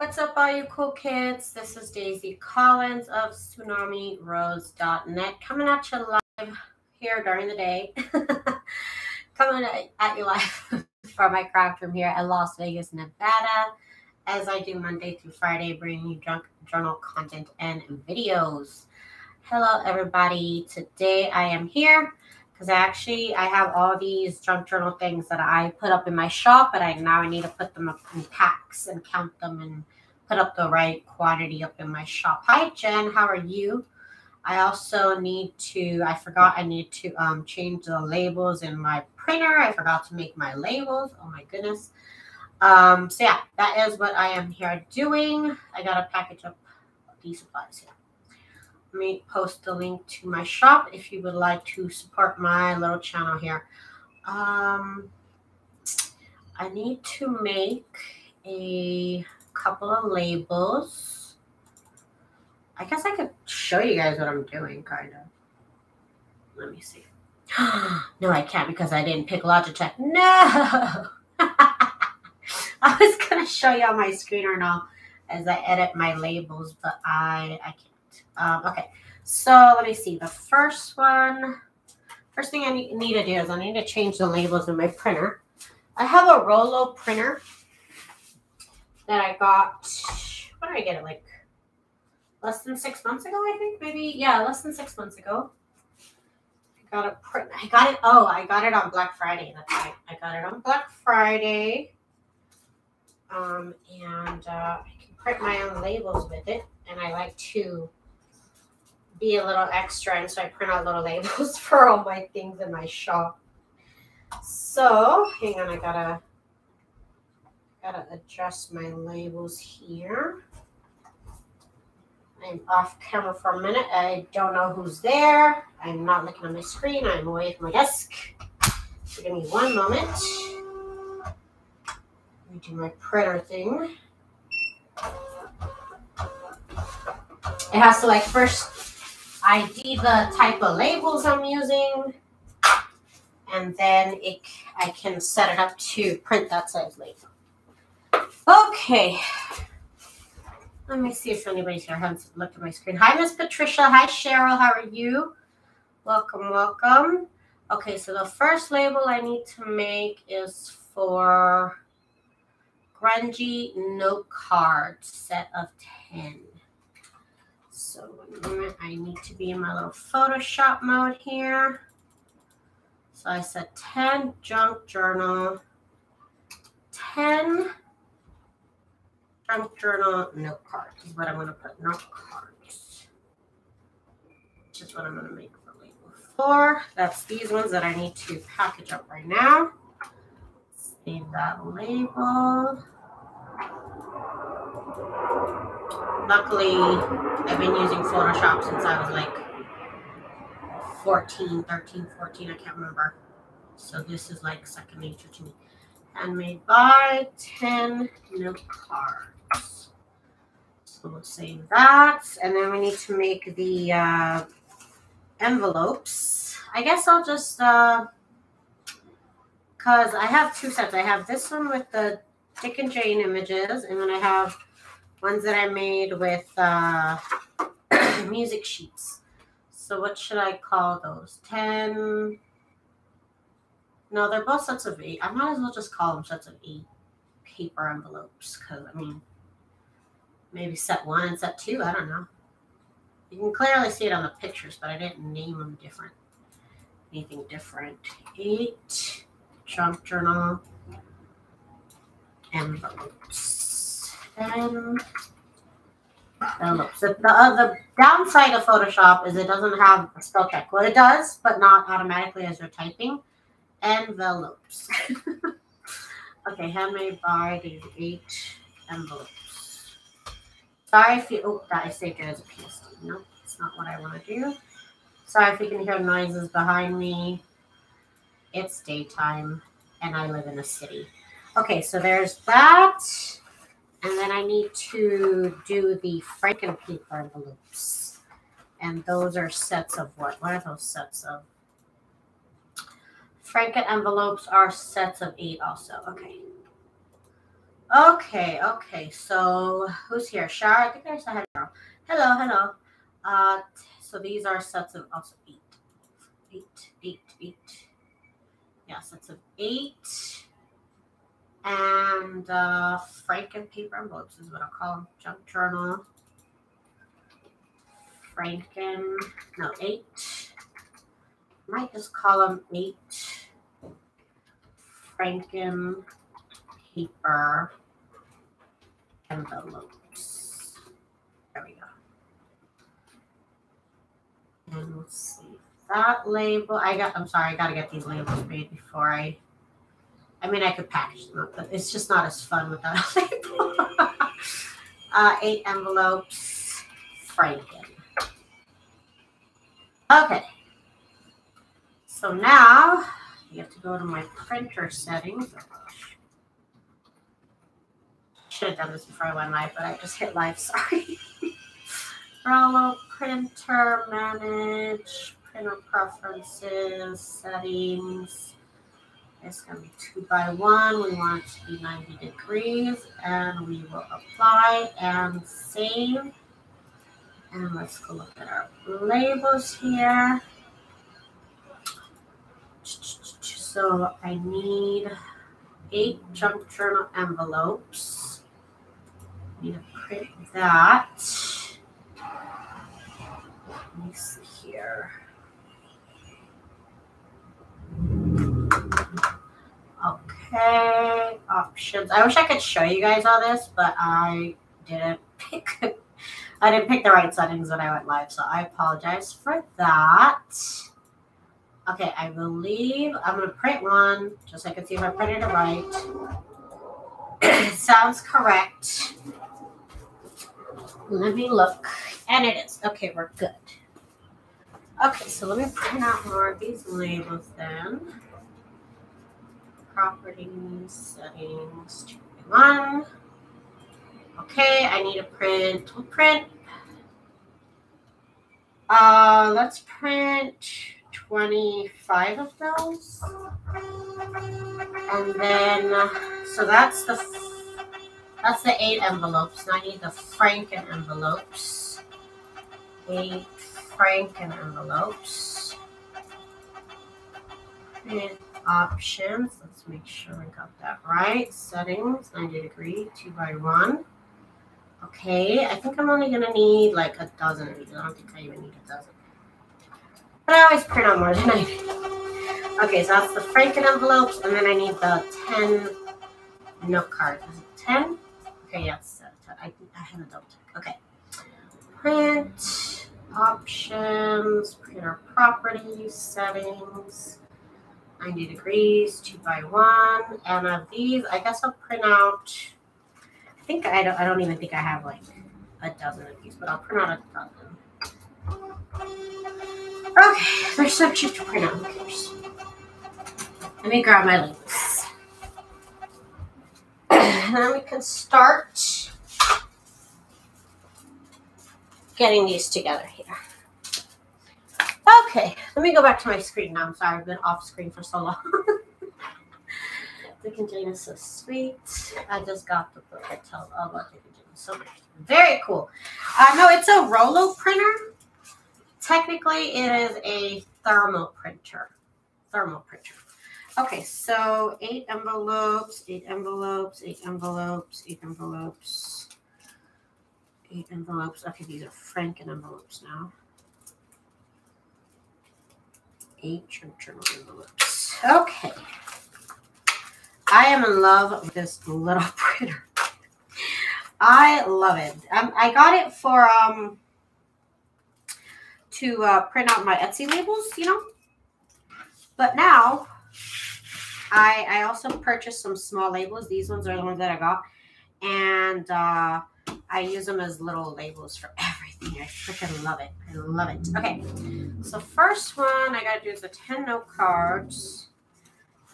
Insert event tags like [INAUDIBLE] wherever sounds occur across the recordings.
What's up, all you cool kids? This is Daisy Collins of TsunamiRose.net coming at you live here during the day. [LAUGHS] coming at you live [LAUGHS] from my craft room here at Las Vegas, Nevada, as I do Monday through Friday, bringing you junk journal content and videos. Hello, everybody. Today I am here because actually I have all these junk journal things that I put up in my shop, but I now I need to put them up in packs and count them and put up the right quantity up in my shop. Hi Jen, how are you? I also need to, I forgot I need to um, change the labels in my printer. I forgot to make my labels. Oh my goodness. Um, so yeah, that is what I am here doing. I got to package up these supplies here. Me post the link to my shop if you would like to support my little channel here. Um, I need to make a couple of labels. I guess I could show you guys what I'm doing, kind of. Let me see. [GASPS] no, I can't because I didn't pick Logitech. No! [LAUGHS] I was going to show you on my screen or now as I edit my labels, but I, I can't. Um, okay, so let me see. The first one, first thing I need, to do is I need to change the labels in my printer. I have a Rollo printer that I got. What did I get it like? Less than six months ago, I think. Maybe yeah, less than six months ago. I got it. Print. I got it. Oh, I got it on Black Friday. That's right. I got it on Black Friday. Um, and uh, I can print my own labels with it, and I like to be a little extra, and so I print out little labels [LAUGHS] for all my things in my shop. So, hang on, I gotta gotta adjust my labels here. I'm off camera for a minute. I don't know who's there. I'm not looking at my screen. I'm away from my desk. So give me one moment. Let me do my printer thing. It has to like first ID the type of labels I'm using, and then it I can set it up to print that size label. Okay. Let me see if anybody's here. I haven't looked at my screen. Hi, Miss Patricia. Hi, Cheryl. How are you? Welcome, welcome. Okay, so the first label I need to make is for Grungy Note Card set of 10. So one moment, I need to be in my little Photoshop mode here. So I said 10 junk journal, 10 junk journal note cards is what I'm going to put note cards. Which is what I'm going to make the label for. That's these ones that I need to package up right now. Save that label. Luckily, I've been using Photoshop since I was like 14, 13, 14, I can't remember. So this is like second nature to me. Handmade by 10 note cards. So we'll save that. And then we need to make the uh, envelopes. I guess I'll just, uh, because I have two sets. I have this one with the Dick and Jane images, and then I have ones that I made with uh, [CLEARS THROAT] music sheets. So what should I call those? 10. No, they're both sets of eight. I might as well just call them sets of eight paper envelopes because, I mean, maybe set one and set two. I don't know. You can clearly see it on the pictures, but I didn't name them different. Anything different. Eight junk journal envelopes and. The, uh, the downside of Photoshop is it doesn't have a spell check. Well, it does, but not automatically as you're typing. Envelopes. [LAUGHS] okay, handmade by eight envelopes. Sorry if you, oh, that I saved it as a PSD. No, it's not what I want to do. Sorry if you can hear noises behind me. It's daytime and I live in a city. Okay, so there's that. And then I need to do the Franken paper envelopes. And those are sets of what? What are those sets of? Franken envelopes are sets of eight also. Okay. Okay, okay. So who's here? Shara? I think I saw hello. Hello, hello. Uh, so these are sets of also eight, eight, eight, eight. Yeah, sets of eight. And uh, Franken paper envelopes is what I'll call them. Junk journal. Franken, no, eight. Might just call them eight. Franken paper envelopes. There we go. And let's see. That label, I got, I'm sorry, I got to get these labels made before I, I mean, I could package them up, but it's just not as fun without [LAUGHS] a label. uh, eight envelopes, Franken. Okay. So now you have to go to my printer settings. Should have done this before I went live, but I just hit live. [LAUGHS] Sorry. Rollo printer manage printer preferences settings. It's going to be two by one. We want it to be 90 degrees, and we will apply and save. And let's go look at our labels here. So I need eight junk journal envelopes. I need to print that. Let me see here. Okay, options. I wish I could show you guys all this, but I didn't [LAUGHS] pick I didn't pick the right settings when I went live, so I apologize for that. Okay, I believe I'm to print one just so I can see if I printed it right. [CLEARS THROAT] Sounds correct. Let me look. And it is. Okay, we're good. Okay, so let me print out more of these labels then. Properties, settings, 2 Okay, I need a print. We'll print. Uh, let's print 25 of those. And then, so that's the that's the eight envelopes. Now I need the Franken envelopes. Eight Franken envelopes. Print options. Let's make sure I got that right. Settings, 90 degree, two by one. Okay, I think I'm only gonna need like a dozen of these. I don't think I even need a dozen. But I always print on more than I need. Okay, so that's the Franken envelopes, and then I need the 10 note cards. Is it 10? Okay, yes, uh, I, I have a double check. Okay. Print, options, printer properties, settings, 90 degrees, two by one. And of these, I guess I'll print out I think I don't. I don't even think I have like a dozen of these, but I'll print out a dozen. Okay, they're so to print out. Let me grab my links. and [CLEARS THROAT] then we can start getting these together here. Okay, let me go back to my screen now. I'm sorry, I've been off screen for so long. [LAUGHS] The container is so sweet. I just got the book. I tell all about the container. So very cool. Uh, no, it's a Rollo printer. Technically, it is a thermal printer. Thermal printer. Okay, so eight envelopes, eight envelopes, eight envelopes, eight envelopes, eight envelopes. Okay, these are Franken envelopes now. Envelopes. Okay. I am in love with this little [LAUGHS] printer. I love it. Um, I got it for um to uh, print out my Etsy labels, you know. But now, I I also purchased some small labels. These ones are the ones that I got, and uh, I use them as little labels for. I freaking love it. I love it. Okay, so first one I gotta do is the ten note cards.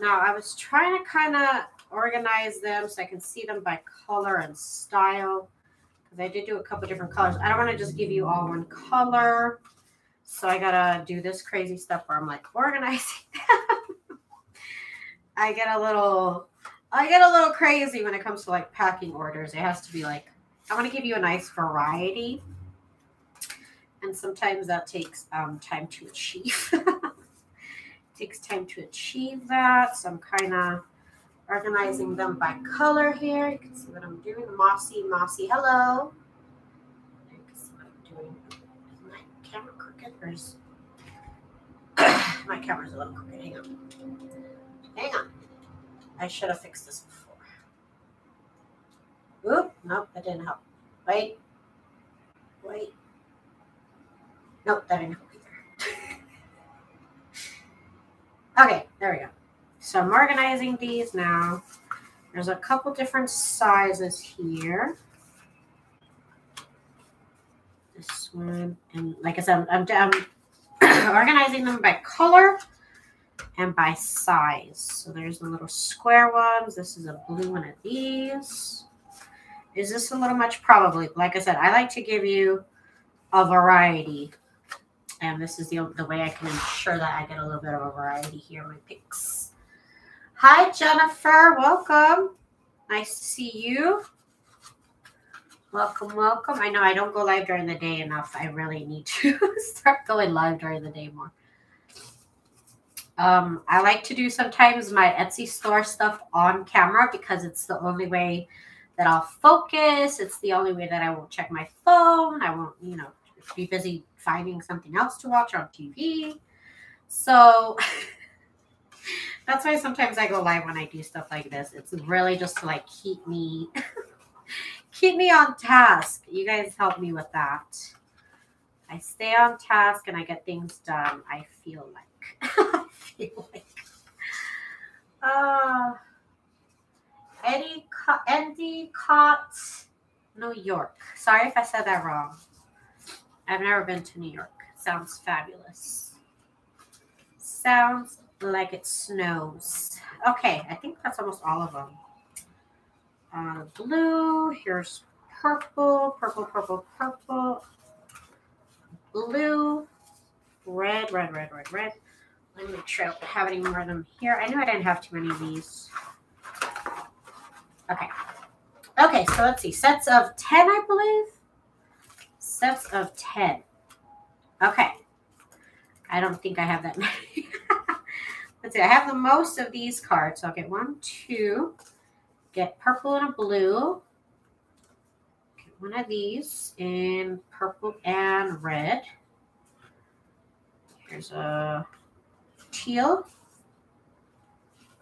Now I was trying to kind of organize them so I can see them by color and style because I did do a couple different colors. I don't want to just give you all one color. So I gotta do this crazy stuff where I'm like organizing [LAUGHS] I get a little I get a little crazy when it comes to like packing orders. It has to be like, I want to give you a nice variety. And sometimes that takes um, time to achieve. [LAUGHS] takes time to achieve that. So I'm kind of organizing them by color here. You can see what I'm doing. Mossy, mossy, hello. You can see what I'm doing. Is my camera crooked or is [COUGHS] my camera's a little crooked? Hang on. Hang on. I should have fixed this before. Oop, nope, that didn't help. Wait. Wait. Nope, that didn't help either. [LAUGHS] okay, there we go. So I'm organizing these now. There's a couple different sizes here. This one, and like I said, I'm, I'm, [COUGHS] organizing them by color and by size. So there's the little square ones. This is a blue one of these. Is this a little much? Probably. Like I said, I like to give you a variety. And this is the, the way I can ensure that I get a little bit of a variety here, my picks. Hi, Jennifer. Welcome. Nice to see you. Welcome, welcome. I know I don't go live during the day enough. I really need to [LAUGHS] start going live during the day more. Um, I like to do sometimes my Etsy store stuff on camera because it's the only way that I'll focus. It's the only way that I won't check my phone. I won't, you know, be busy finding something else to watch on TV. So [LAUGHS] that's why sometimes I go live when I do stuff like this. It's really just to like keep me [LAUGHS] keep me on task. You guys help me with that. I stay on task and I get things done. I feel like [LAUGHS] I feel like. Uh, Eddie, Andy Endicott, New York. Sorry if I said that wrong. I've never been to New York. Sounds fabulous. Sounds like it snows. Okay, I think that's almost all of them. Uh, blue, here's purple, purple, purple, purple, blue, red, red, red, red, red. Let me make sure I don't have any more of them here. I knew I didn't have too many of these. Okay. Okay, so let's see. Sets of 10, I believe. Sets of 10. Okay. I don't think I have that [LAUGHS] many. let's see. I have the most of these cards. So I'll get one, two. Get purple and a blue. Get one of these in purple and red. Here's a teal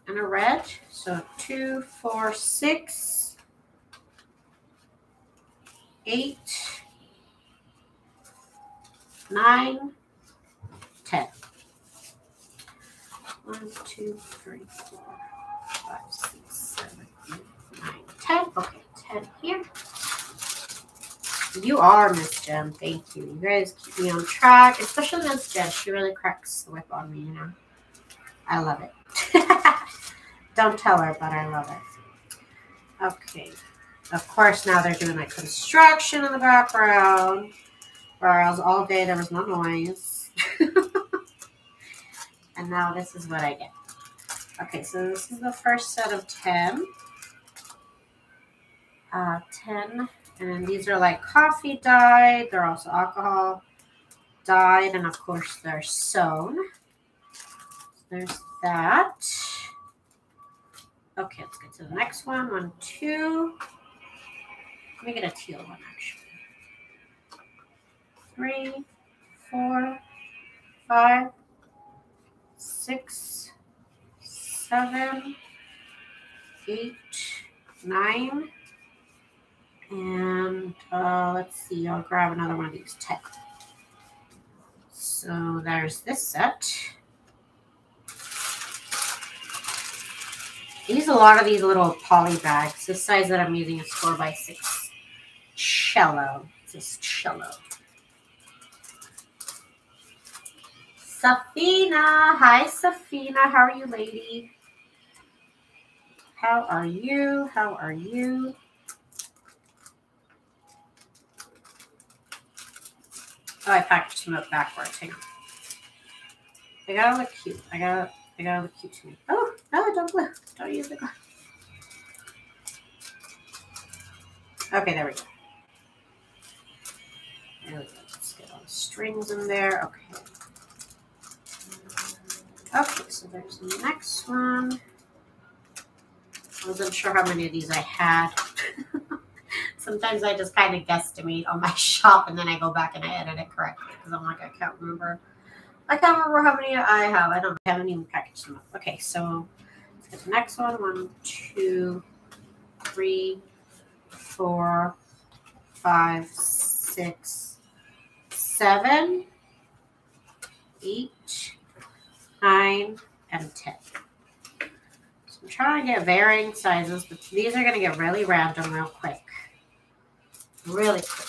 and a red. So two, four, six, eight, nine, ten. One, two, three, four, five, six, seven, eight, nine, ten. Okay, ten here. You are Miss Jem. Thank you. You guys keep me on track, especially Miss Jem. She really cracks the whip on me, you know. I love it. [LAUGHS] Don't tell her, but I love it. Okay. Of course, now they're doing like construction in the background. Whereas all day there was no noise. [LAUGHS] and now this is what I get. Okay, so this is the first set of 10. Uh, 10. And these are like coffee dyed. They're also alcohol dyed. And of course, they're sewn. There's that. Okay, let's get to the next one. One, two. Let me get a teal one, actually. Three, four, five, six, seven, eight, nine, and uh, let's see, I'll grab another one of these 10. So there's this set. I use a lot of these little poly bags. The size that I'm using is 4 by 6 cello. This cello. Safina. Hi, Safina. How are you, lady? How are you? How are you? Oh, I packed some up backwards. Hang on. They gotta look cute. I gotta, they gotta look cute to me. Oh, no, don't look. Don't use the glass. Okay, there we go. There we go. Let's get all the strings in there. Okay. Okay, so there's the next one. I wasn't sure how many of these I had. [LAUGHS] Sometimes I just kind of guesstimate on my [LAUGHS] shop and then I go back and I edit it correctly because I'm like, I can't remember. I can't remember how many I have. I don't I haven't even packaged them up. Okay, so let's get the next one. One, two, three, four, five, six, seven, eight, nine, and ten. So I'm trying to get varying sizes, but these are going to get really random real quick. Really quick.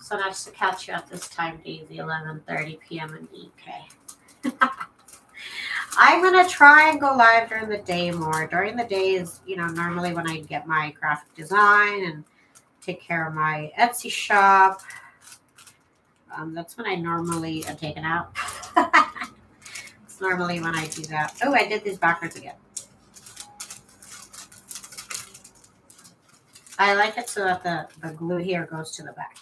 So nice to catch you at this time, Daisy, 11.30 p.m. in UK. [LAUGHS] I'm gonna try and go live during the day more. During the days, you know, normally when I get my graphic design and take care of my Etsy shop, um, that's when I normally am taken out. [LAUGHS] it's normally when I do that. Oh, I did these backwards again. I like it so that the, the glue here goes to the back.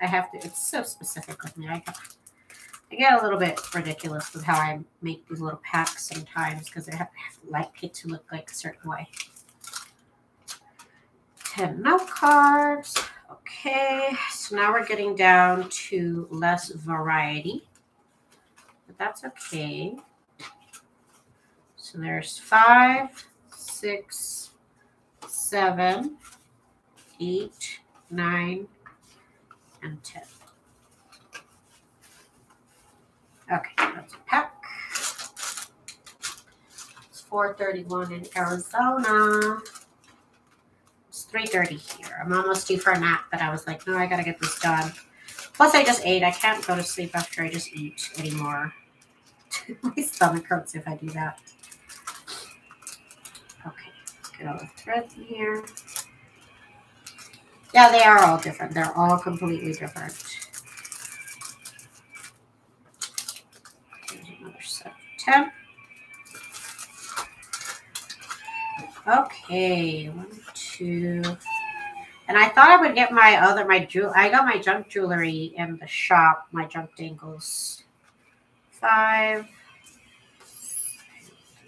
I have to, it's so specific with me. I, I get a little bit ridiculous with how I make these little packs sometimes because I have to like it to look like a certain way. 10 note cards. Okay, so now we're getting down to less variety, but that's okay. So there's five, six, seven, eight, nine, and 10. Okay, that's a pack. It's 4.31 in Arizona. It's 3.30 here. I'm almost due for a nap, but I was like, no, I gotta get this done. Plus, I just ate. I can't go to sleep after I just eat anymore. [LAUGHS] My stomach hurts if I do that. Okay, get all the threads in here. Yeah, they are all different. They're all completely different. Another set 10. Okay, one, two. And I thought I would get my other, my jewel. I got my junk jewelry in the shop, my junk dangles. Five,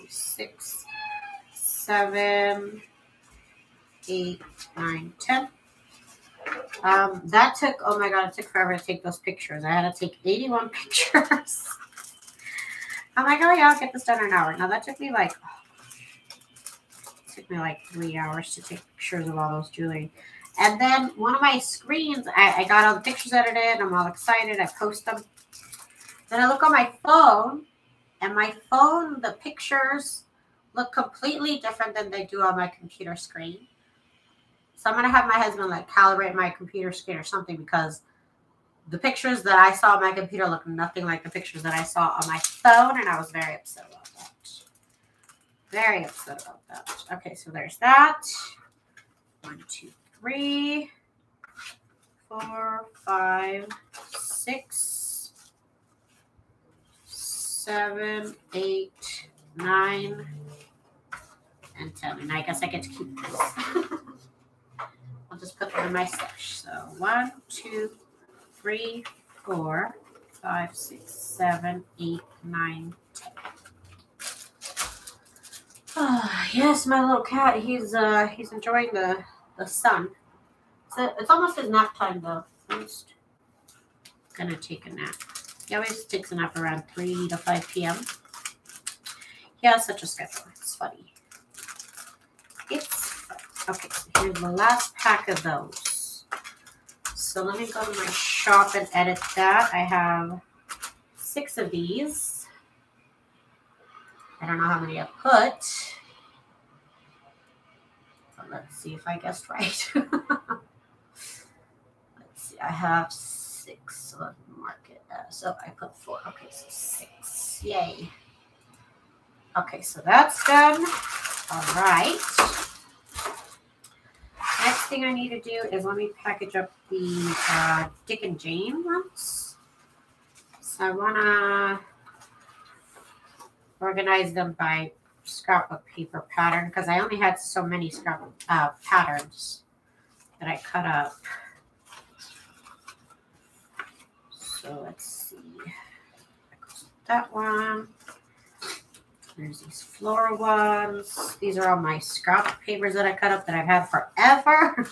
six, seven, eight, nine, ten. Um, that took, oh my God, it took forever to take those pictures. I had to take 81 [LAUGHS] pictures. I'm like, oh yeah, I'll get this done in an hour. Now that took me like, oh, took me like three hours to take pictures of all those jewelry. And then one of my screens, I, I got all the pictures edited. I'm all excited. I post them. Then I look on my phone, and my phone, the pictures look completely different than they do on my computer screen. So I'm gonna have my husband like calibrate my computer screen or something because the pictures that I saw on my computer look nothing like the pictures that I saw on my phone, and I was very upset about. Very upset about that. Okay, so there's that. One, two, three, four, five, six, seven, eight, nine, and ten. And I guess I get to keep this. [LAUGHS] I'll just put them in my stash. So one, two, three, four, five, six, seven, eight, nine, ten. Oh, [SIGHS] yes, my little cat. He's uh he's enjoying the the sun. So it's almost his nap time though. I'm just gonna take a nap. He always takes a nap around three to five p.m. He has such a schedule. It's funny. It's Okay, so here's the last pack of those. So let me go to my shop and edit that. I have six of these. I don't know how many I put. But let's see if I guessed right. [LAUGHS] let's see, I have six. So let me mark it as, oh, I put four. Okay, so six. Yay. Okay, so that's done. All right. Next thing I need to do is let me package up the uh, Dick and Jane ones. So I want to, organize them by scrapbook paper pattern because I only had so many scrap uh, patterns that I cut up. So let's see. That one. There's these floral ones. These are all my scrap papers that I cut up that I've had forever.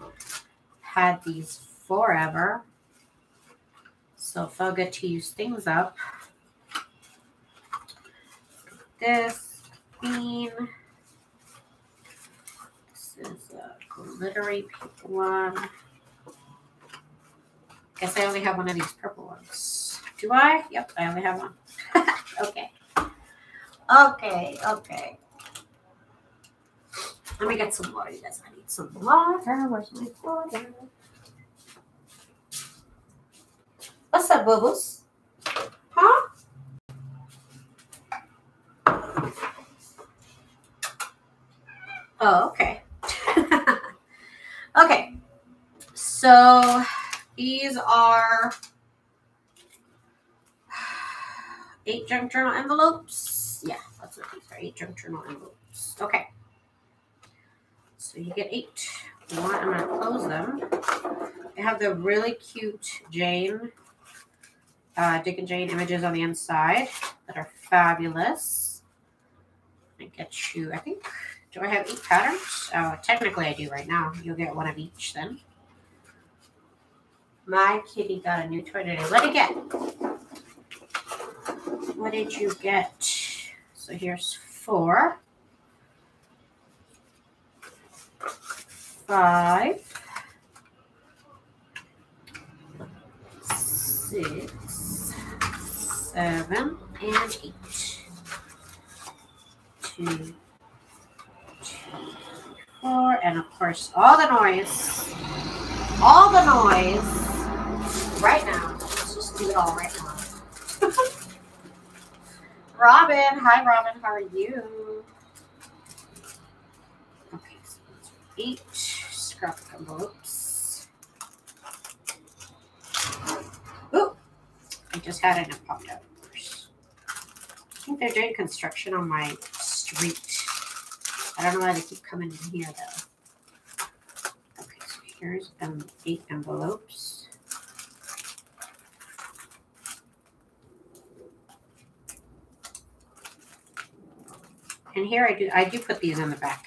[LAUGHS] had these forever. So feel good to use things up. This bean. This is a glittery pink one. Guess I only have one of these purple ones. Do I? Yep, I only have one. [LAUGHS] okay. Okay, okay. Let me get some water, you guys. I need some water. Where's my water? What's up, bubbles? Huh? Oh, okay. [LAUGHS] okay. So these are eight junk journal envelopes. Yeah, that's what these are. Eight junk journal envelopes. Okay. So you get eight. One, I'm to close them. They have the really cute Jane, uh, Dick and Jane images on the inside that are fabulous. I get you, I think, do I have eight patterns? Oh, technically I do right now. You'll get one of each then. My kitty got a new toy today. What did it get? What did you get? So here's four. Five. Six. Seven. And eight. Two. And of course, all the noise. All the noise right now. Let's just do it all right now. [LAUGHS] Robin, hi Robin, how are you? Okay, so eight scrap envelopes. Ooh, I just had it and it popped out. I think they're doing construction on my street. I don't know why they keep coming in here though. Okay, so here's um, eight envelopes. And here I do I do put these in the back.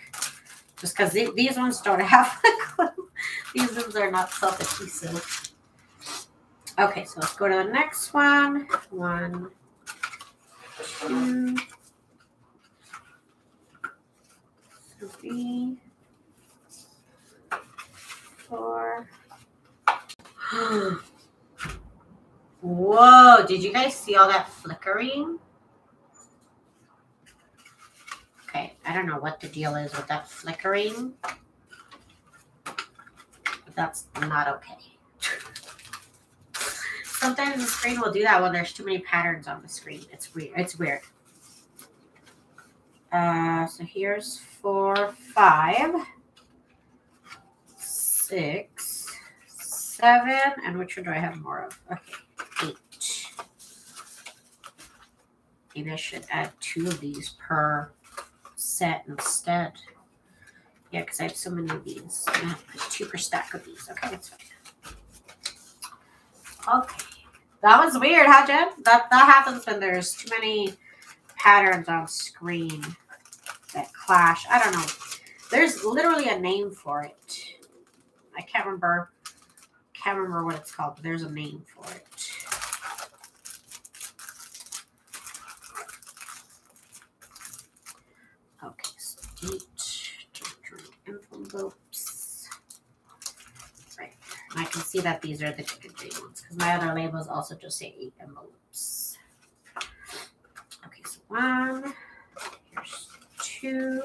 Just because these ones don't [LAUGHS] have the glue. These ones are not self-adhesive. Okay, so let's go to the next one. One, two, three, four. [GASPS] Whoa, did you guys see all that flickering? Okay, I don't know what the deal is with that flickering. But that's not okay. [LAUGHS] Sometimes the screen will do that when there's too many patterns on the screen. It's weird. It's weird. Uh, so here's four, five, six, seven, and which one do I have more of? Okay, eight. Maybe I should add two of these per set instead. Yeah, because I have so many of these. I'm going to put two per stack of these. Okay, that's fine. Okay. That was weird, huh, Jen? That, that happens when there's too many patterns on screen that clash. I don't know. There's literally a name for it. I can't remember. Can't remember what it's called, but there's a name for it. Okay. So eat envelopes. Right. And I can see that these are the Dick and Jane ones because my other labels also just say eight envelopes. Okay, so one, two,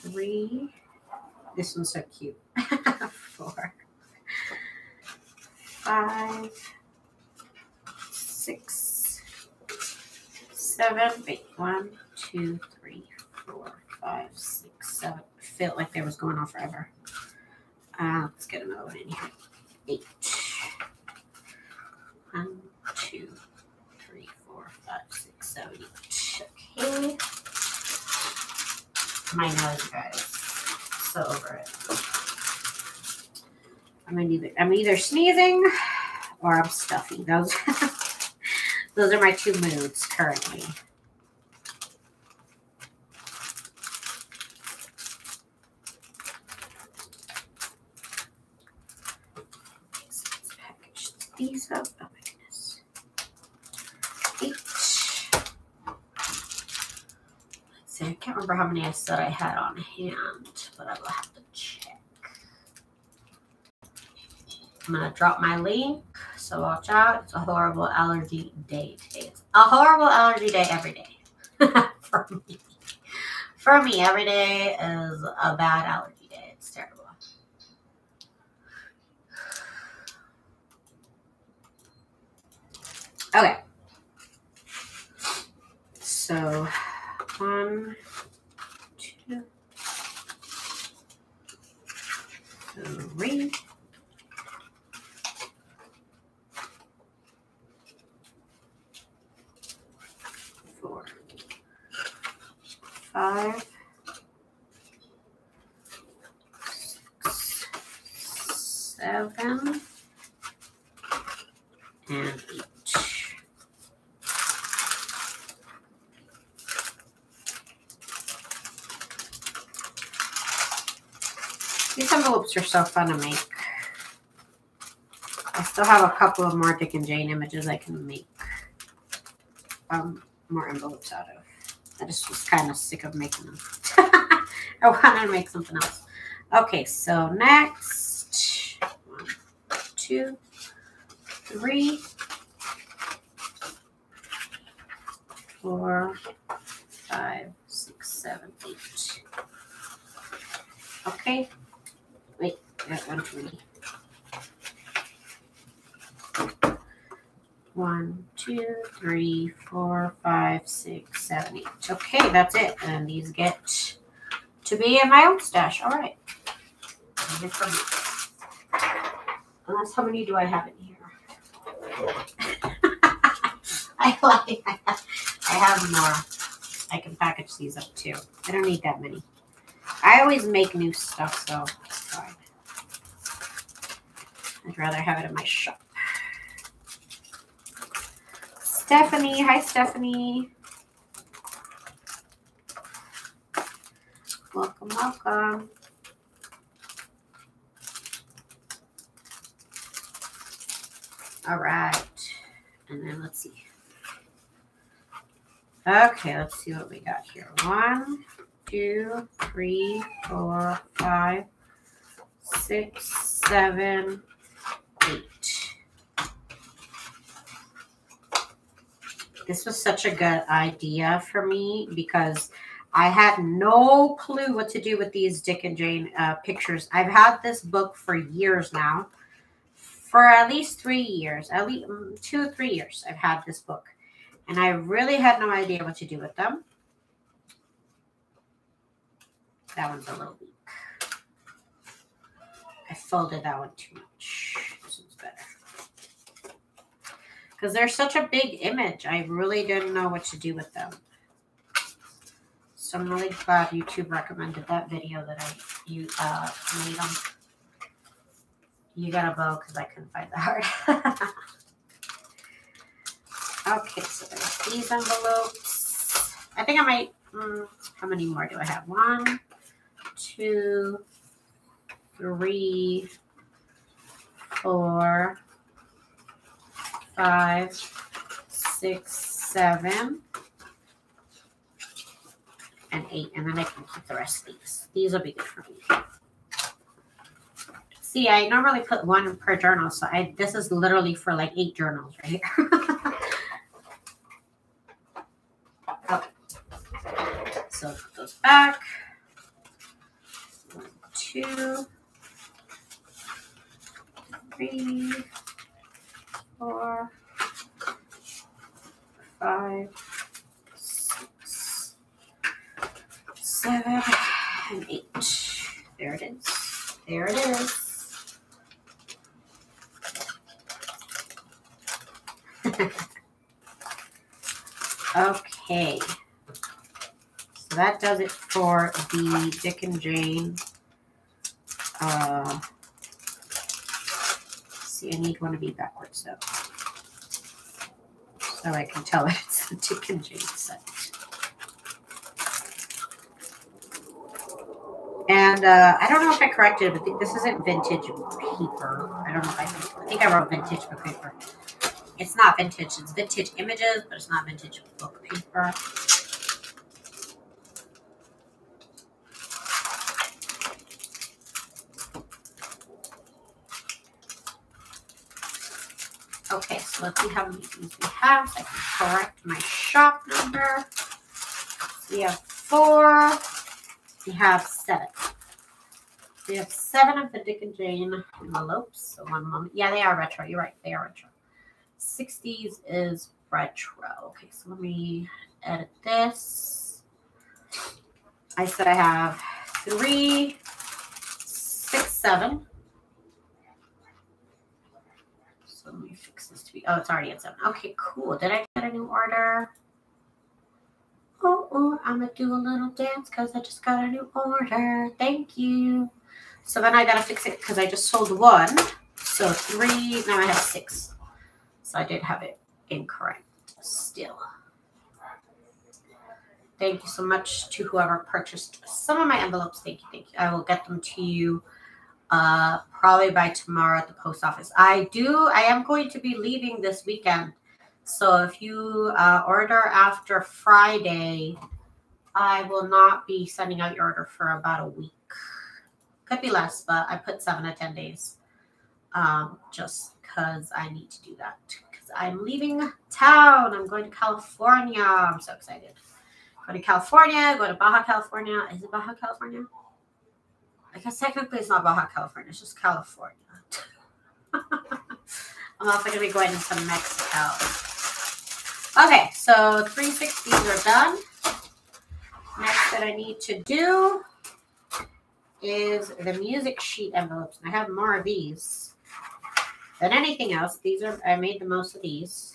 three. This one's so cute. [LAUGHS] Four, five, six, seven. Wait, one, two, three, four, five, six, seven. felt like they was going on forever. Uh, let's get another one in here. Eight. One, two, three, four, five, six, my nose, guys. So over it. I'm either I'm either sneezing or I'm stuffy. Those [LAUGHS] those are my two moods currently. these up. Oh my goodness. Eight. Let's see, I can't remember how many I said I had on hand, but I will have to check. I'm gonna drop my link, so watch out. It's a horrible allergy day today. It's a horrible allergy day every day [LAUGHS] for me. For me, every day is a bad allergy day. It's terrible. Okay. So, one, two, three. Four, five, six, seven, and so fun to make. I still have a couple of more Dick and Jane images I can make um, more envelopes out of. I just was kind of sick of making them. [LAUGHS] I wanted to make something else. Okay, so next, one, two, three, four, five, six, seven, eight. Okay, that one for me. One, two, three, four, five, six, seven, eight. Okay, that's it. And these get to be in my own stash. All right. Unless how many do I have in here? [LAUGHS] I like I have more. I can package these up too. I don't need that many. I always make new stuff, so. I'd rather have it in my shop. Stephanie. Hi, Stephanie. Welcome, welcome. All right. And then let's see. Okay, let's see what we got here. One, two, three, four, five, six, seven, This was such a good idea for me because I had no clue what to do with these Dick and Jane uh, pictures. I've had this book for years now. For at least three years, at least mm, two or three years, I've had this book. And I really had no idea what to do with them. That one's a little weak. I folded that one too much. Because they're such a big image. I really didn't know what to do with them. So I'm really glad YouTube recommended that video that I you uh, made them. You got a bow because I couldn't find the heart. [LAUGHS] okay, so there's these envelopes. I think I might. Mm, how many more do I have? One, two, three, four, five, six, seven, and eight. And then I can keep the rest of these. These will be good for me. See, I normally put one per journal, so I this is literally for like eight journals right here. [LAUGHS] oh. So put those back. One, two, three, four, five, six, seven, and eight. There it is. There it is. [LAUGHS] okay. So that does it for the Dick and Jane. Uh, see, I need one to be backwards though. So I can tell [LAUGHS] it's the Dick and Jane set. And uh, I don't know if I corrected it, but this isn't vintage paper. I don't know if I think, I think I wrote vintage book paper. It's not vintage. It's vintage images, but it's not vintage book paper. Okay, so let's see how many things we have. I can correct my shop number. We have four. We have seven. We have seven of the Dick and Jane envelopes. So one moment. Yeah, they are retro. You're right. They are retro. 60s is retro. Okay, so let me edit this. I said I have three, six, seven. So let me fix this to be, oh, it's already at seven. Okay, cool. Did I get a new order? Oh, oh I'm going to do a little dance because I just got a new order. Thank you. So then I got to fix it because I just sold one. So three, now I have six. So I did have it incorrect still. Thank you so much to whoever purchased some of my envelopes. Thank you, thank you. I will get them to you uh, probably by tomorrow at the post office. I do, I am going to be leaving this weekend. So if you uh, order after Friday, I will not be sending out your order for about a week. Could be less, but I put seven to 10 days um, just because I need to do that. Because I'm leaving town. I'm going to California. I'm so excited. Go to California, go to Baja California. Is it Baja California? I guess technically it's not Baja California, it's just California. [LAUGHS] I'm also going to be going into Mexico. Okay, so 360s are done. Next that I need to do is the music sheet envelopes. I have more of these than anything else. These are, I made the most of these.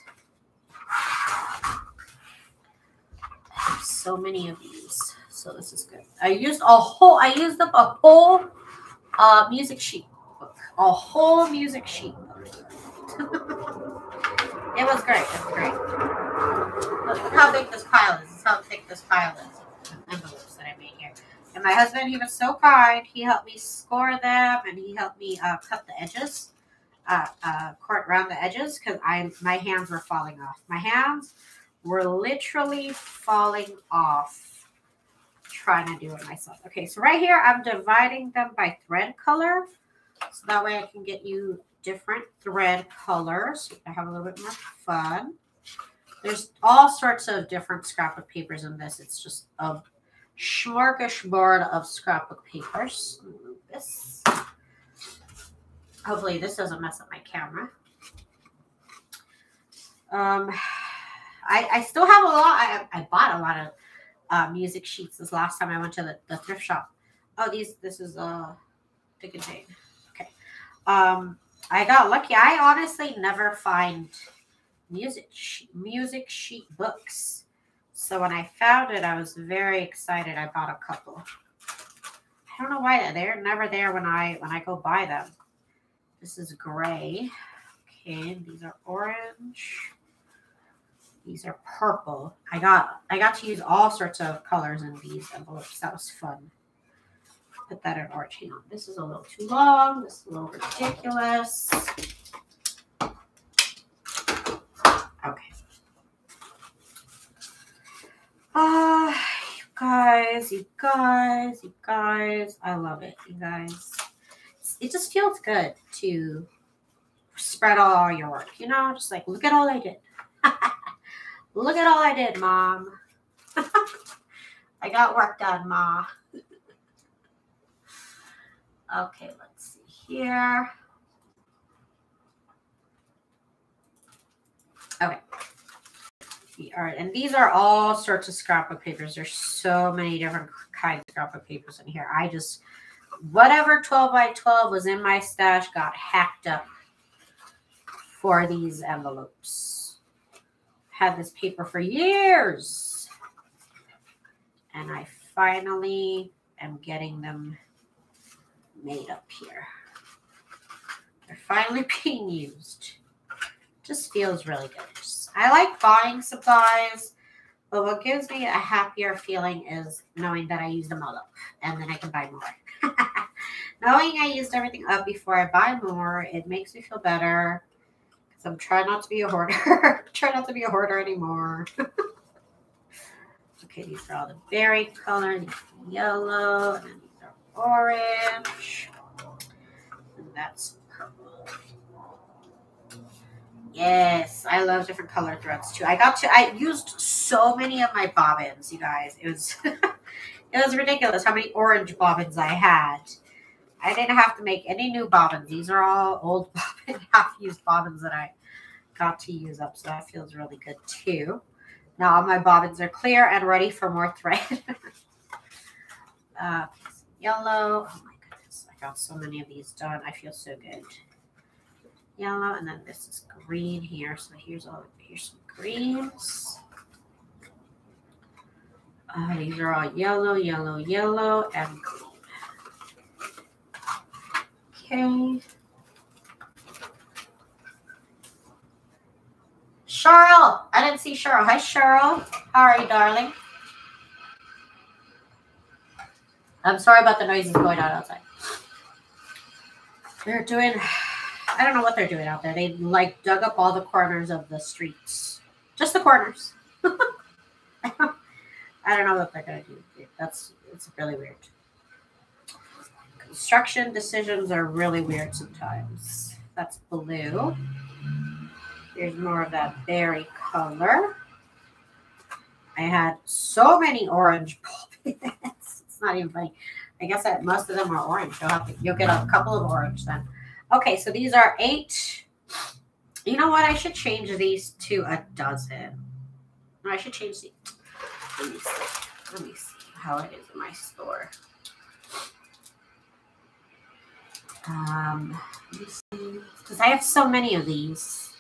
so many of these. So this is good. I used a whole, I used up a whole uh, music sheet book. A whole music sheet book. [LAUGHS] it was great. It was great. Look how big this pile is. Is how thick this pile is. Envelopes that I made here. And my husband, he was so kind. He helped me score them and he helped me uh, cut the edges, uh, uh, cut around the edges because I my hands were falling off. My hands were literally falling off trying to do it myself. Okay, so right here, I'm dividing them by thread color. So that way I can get you different thread colors. I have a little bit more fun. There's all sorts of different scrapbook papers in this. It's just a smorgasbord of scrapbook papers. This. Hopefully this doesn't mess up my camera. Um, I, I still have a lot. I, I bought a lot of uh, music sheets this last time I went to the, the thrift shop. Oh, these, this is a uh, Dick and. Okay. Um, I got lucky. I honestly never find music music sheet books. So when I found it, I was very excited. I bought a couple. I don't know why they're never there when I when I go buy them. This is gray. Okay, these are orange. These are purple. I got I got to use all sorts of colors in these envelopes. That was fun. Put that in. Hang on. This is a little too long. This is a little ridiculous. Okay. Ah, uh, you guys, you guys, you guys. I love it, you guys. it just feels good to spread all your work, you know, just like look at all I did. [LAUGHS] Look at all I did, Mom. [LAUGHS] I got work done, Ma. okay, let's see here. Okay. All right, and these are all sorts of scrapbook papers. There's so many different kinds of scrapbook papers in here. I just, whatever 12 by 12 was in my stash got hacked up for these envelopes had this paper for years. And I finally am getting them made up here. They're finally [LAUGHS] being used. Just feels really good. I like buying supplies, but what gives me a happier feeling is knowing that I used them all up and then I can buy more. [LAUGHS] knowing I used everything up before I buy more, it makes me feel better because I'm trying not to be a hoarder. [LAUGHS] try not to be a hoarder anymore. [LAUGHS] okay, these are all the berry color, are yellow, and then these are orange. And that's purple. Yes, I love different color threads too. I got to I used so many of my bobbins, you guys. It was [LAUGHS] it was ridiculous how many orange bobbins I had. I didn't have to make any new bobbins. These are all old [LAUGHS] bobbin, half-used bobbins that I got to use up, so that feels really good too. Now all my bobbins are clear and ready for more thread. [LAUGHS] uh, yellow. Oh my goodness, I got so many of these done. I feel so good yellow, and then this is green here. So here's all here's some greens. Uh, these are all yellow, yellow, yellow, and green. Okay. Cheryl, I didn't see Cheryl. Hi, Cheryl. How are you, darling? I'm sorry about the noises going on outside. They're doing I don't know what they're doing out there. They like dug up all the corners of the streets, just the corners. [LAUGHS] I don't know what they're gonna do. That's it's really weird. Construction decisions are really weird sometimes. That's blue. Here's more of that berry color. I had so many orange pumpkins. [LAUGHS] it's not even funny. I guess that most of them are orange. You'll have to, you'll get a couple of orange then. Okay, so these are eight. You know what? I should change these to a dozen. I should change the. Let me see. Let me see how it is in my store. Um. Because I have so many of these.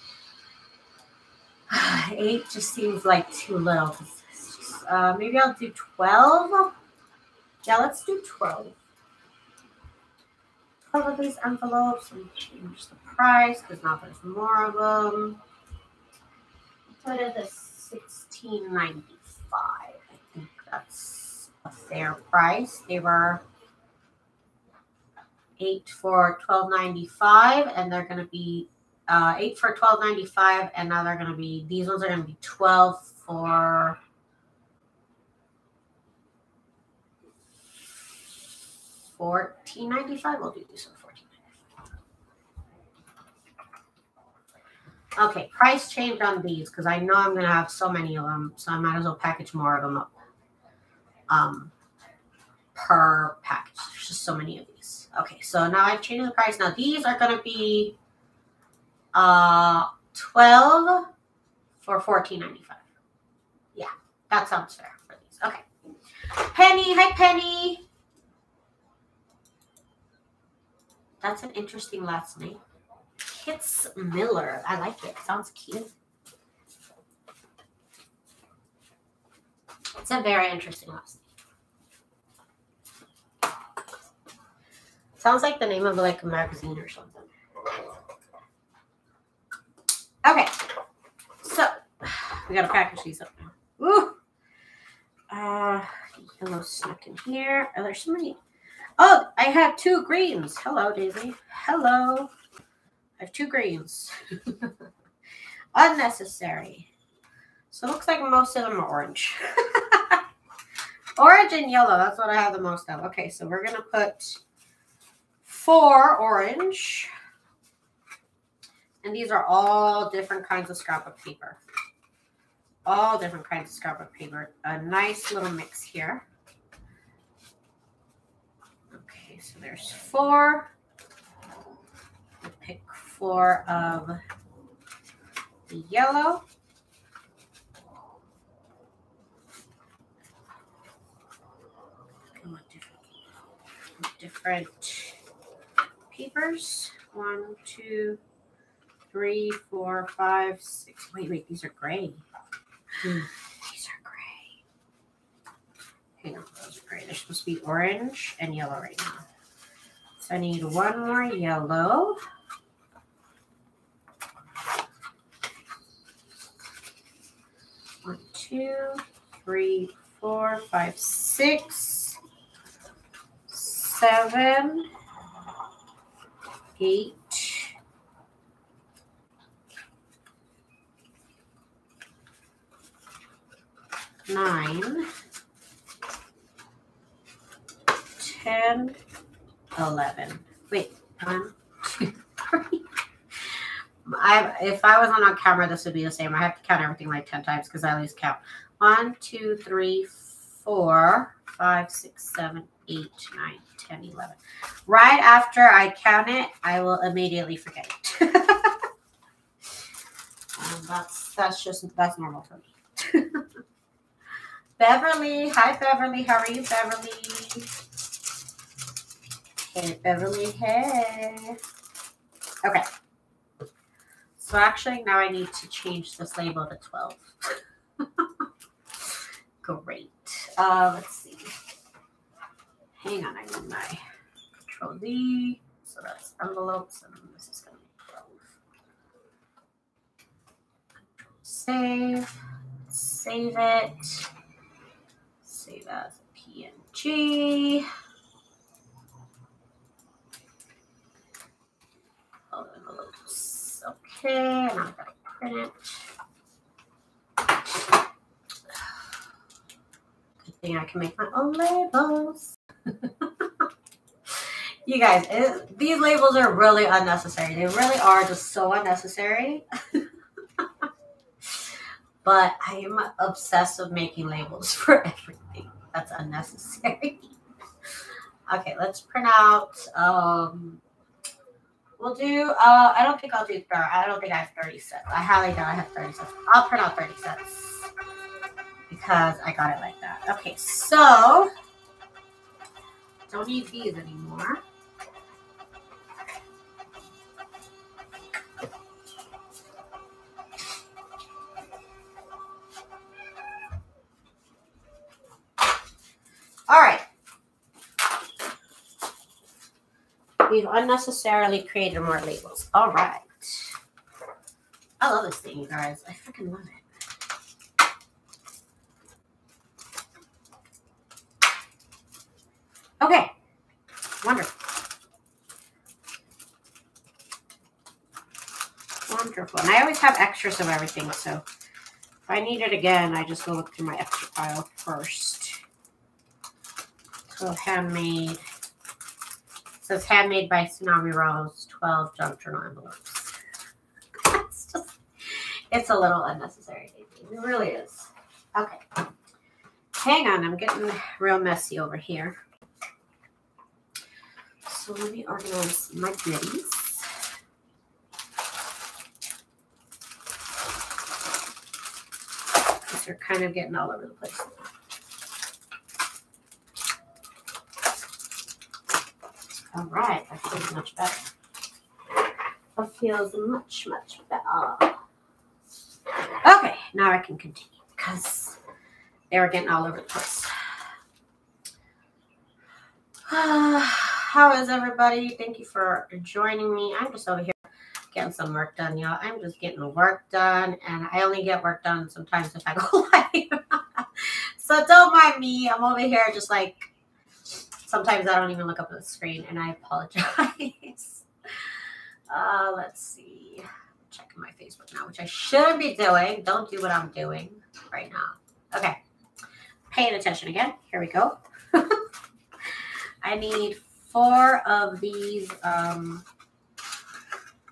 [SIGHS] Eight just seems like too little. Uh, maybe I'll do 12. Yeah, let's do 12 12 of these envelopes and change the price because now there's more of them. This? Sixteen ninety five. I think that's a fair price. They were eight for twelve ninety five, and they're going to be uh, eight for twelve ninety five, and now they're going to be these ones are going to be twelve for fourteen ninety five. We'll do this one fourteen ninety five. Okay, price change on these because I know I'm gonna have so many of them, so I might as well package more of them up. Um, per package. There's just so many of these. Okay, so now I've changed the price. Now these are gonna be uh twelve for fourteen ninety five. Yeah, that sounds fair for these. Okay. Penny, hi Penny. That's an interesting last name. Kits Miller. I like it. Sounds cute. It's a very interesting last name. Sounds like the name of like a magazine or something. Okay. So [SIGHS] we gotta package these up now. Woo! Uh yellow snuck in here. Oh, there's so many Oh, I have two greens. Hello, Daisy. Hello. I have two greens. [LAUGHS] Unnecessary. So it looks like most of them are orange. [LAUGHS] orange and yellow. That's what I have the most of. Okay, so we're to put four orange. And these are all different kinds of scrapbook paper. All different kinds of scrapbook paper. A nice little mix here. Okay, so there's four. We'll pick four of the yellow. different papers. One, two, three, four, five, six. Wait, wait, these are gray. these are gray. Hang on, those are gray. They're supposed to be orange and yellow right now. So I need one more yellow. One, two, three, four, five, six, seven, eight, Nine, ten, eleven. Wait, one, two, three. [LAUGHS] I, if I was on camera, this would be the same. I have to count everything like 10 times because I always count. One, two, three, four, five, six, seven, eight, nine, 10, 11. Right after I count it, I will immediately forget it. [LAUGHS] um, that's, that's just, that's normal for me. [LAUGHS] Beverly. Hi, Beverly. How are you, Beverly? Hey, Beverly. Hey. Okay. So actually, now I need to change this label to 12. [LAUGHS] Great. Uh, let's see. Hang on, I need my Control D. So that's envelopes, and this is going to be 12. Save. Save it. Save as a PNG. All envelopes. Okay, and I'm gonna print it. Good thing I can make my own labels. [LAUGHS] you guys, it, these labels are really unnecessary. They really are just so unnecessary. [LAUGHS] but I am obsessed with making labels [LAUGHS] for everything. That's unnecessary. okay, let's print out. Um, we'll do. Uh, I don't think I'll do. I don't think I have thirty sets. I highly doubt I have thirty sets. I'll print out thirty sets because I got it like that. Okay, so don't need these anymore. All right. We've unnecessarily created more labels. All right. I love this thing, you guys. I freaking love it. Okay. Wonderful. Wonderful. And I always have extras of everything, so if I need it again, I just go look through my extra pile first. So handmade. It says handmade by Tsunami Rose, 12 junk journal envelopes. [LAUGHS] it's just, it's a little unnecessary. It really is. Okay. Hang on, I'm getting real messy over here. So let me organize my goodies. Are kind of getting all over the place. All right, that feels much better. That feels much, much better. Okay, now I can continue because they were getting all over the place. How is everybody? Thank you for joining me. I'm just over here getting some work done, y'all. I'm just getting work done, and I only get work done sometimes if I [LAUGHS] go live. so don't mind me. I'm over here just like sometimes I don't even look up at the screen, and I apologize. [LAUGHS] uh, let's see. Checking my Facebook now, which I shouldn't be doing. Don't do what I'm doing right now. Okay. Paying attention again. Here we go. [LAUGHS] I need four of these. Um,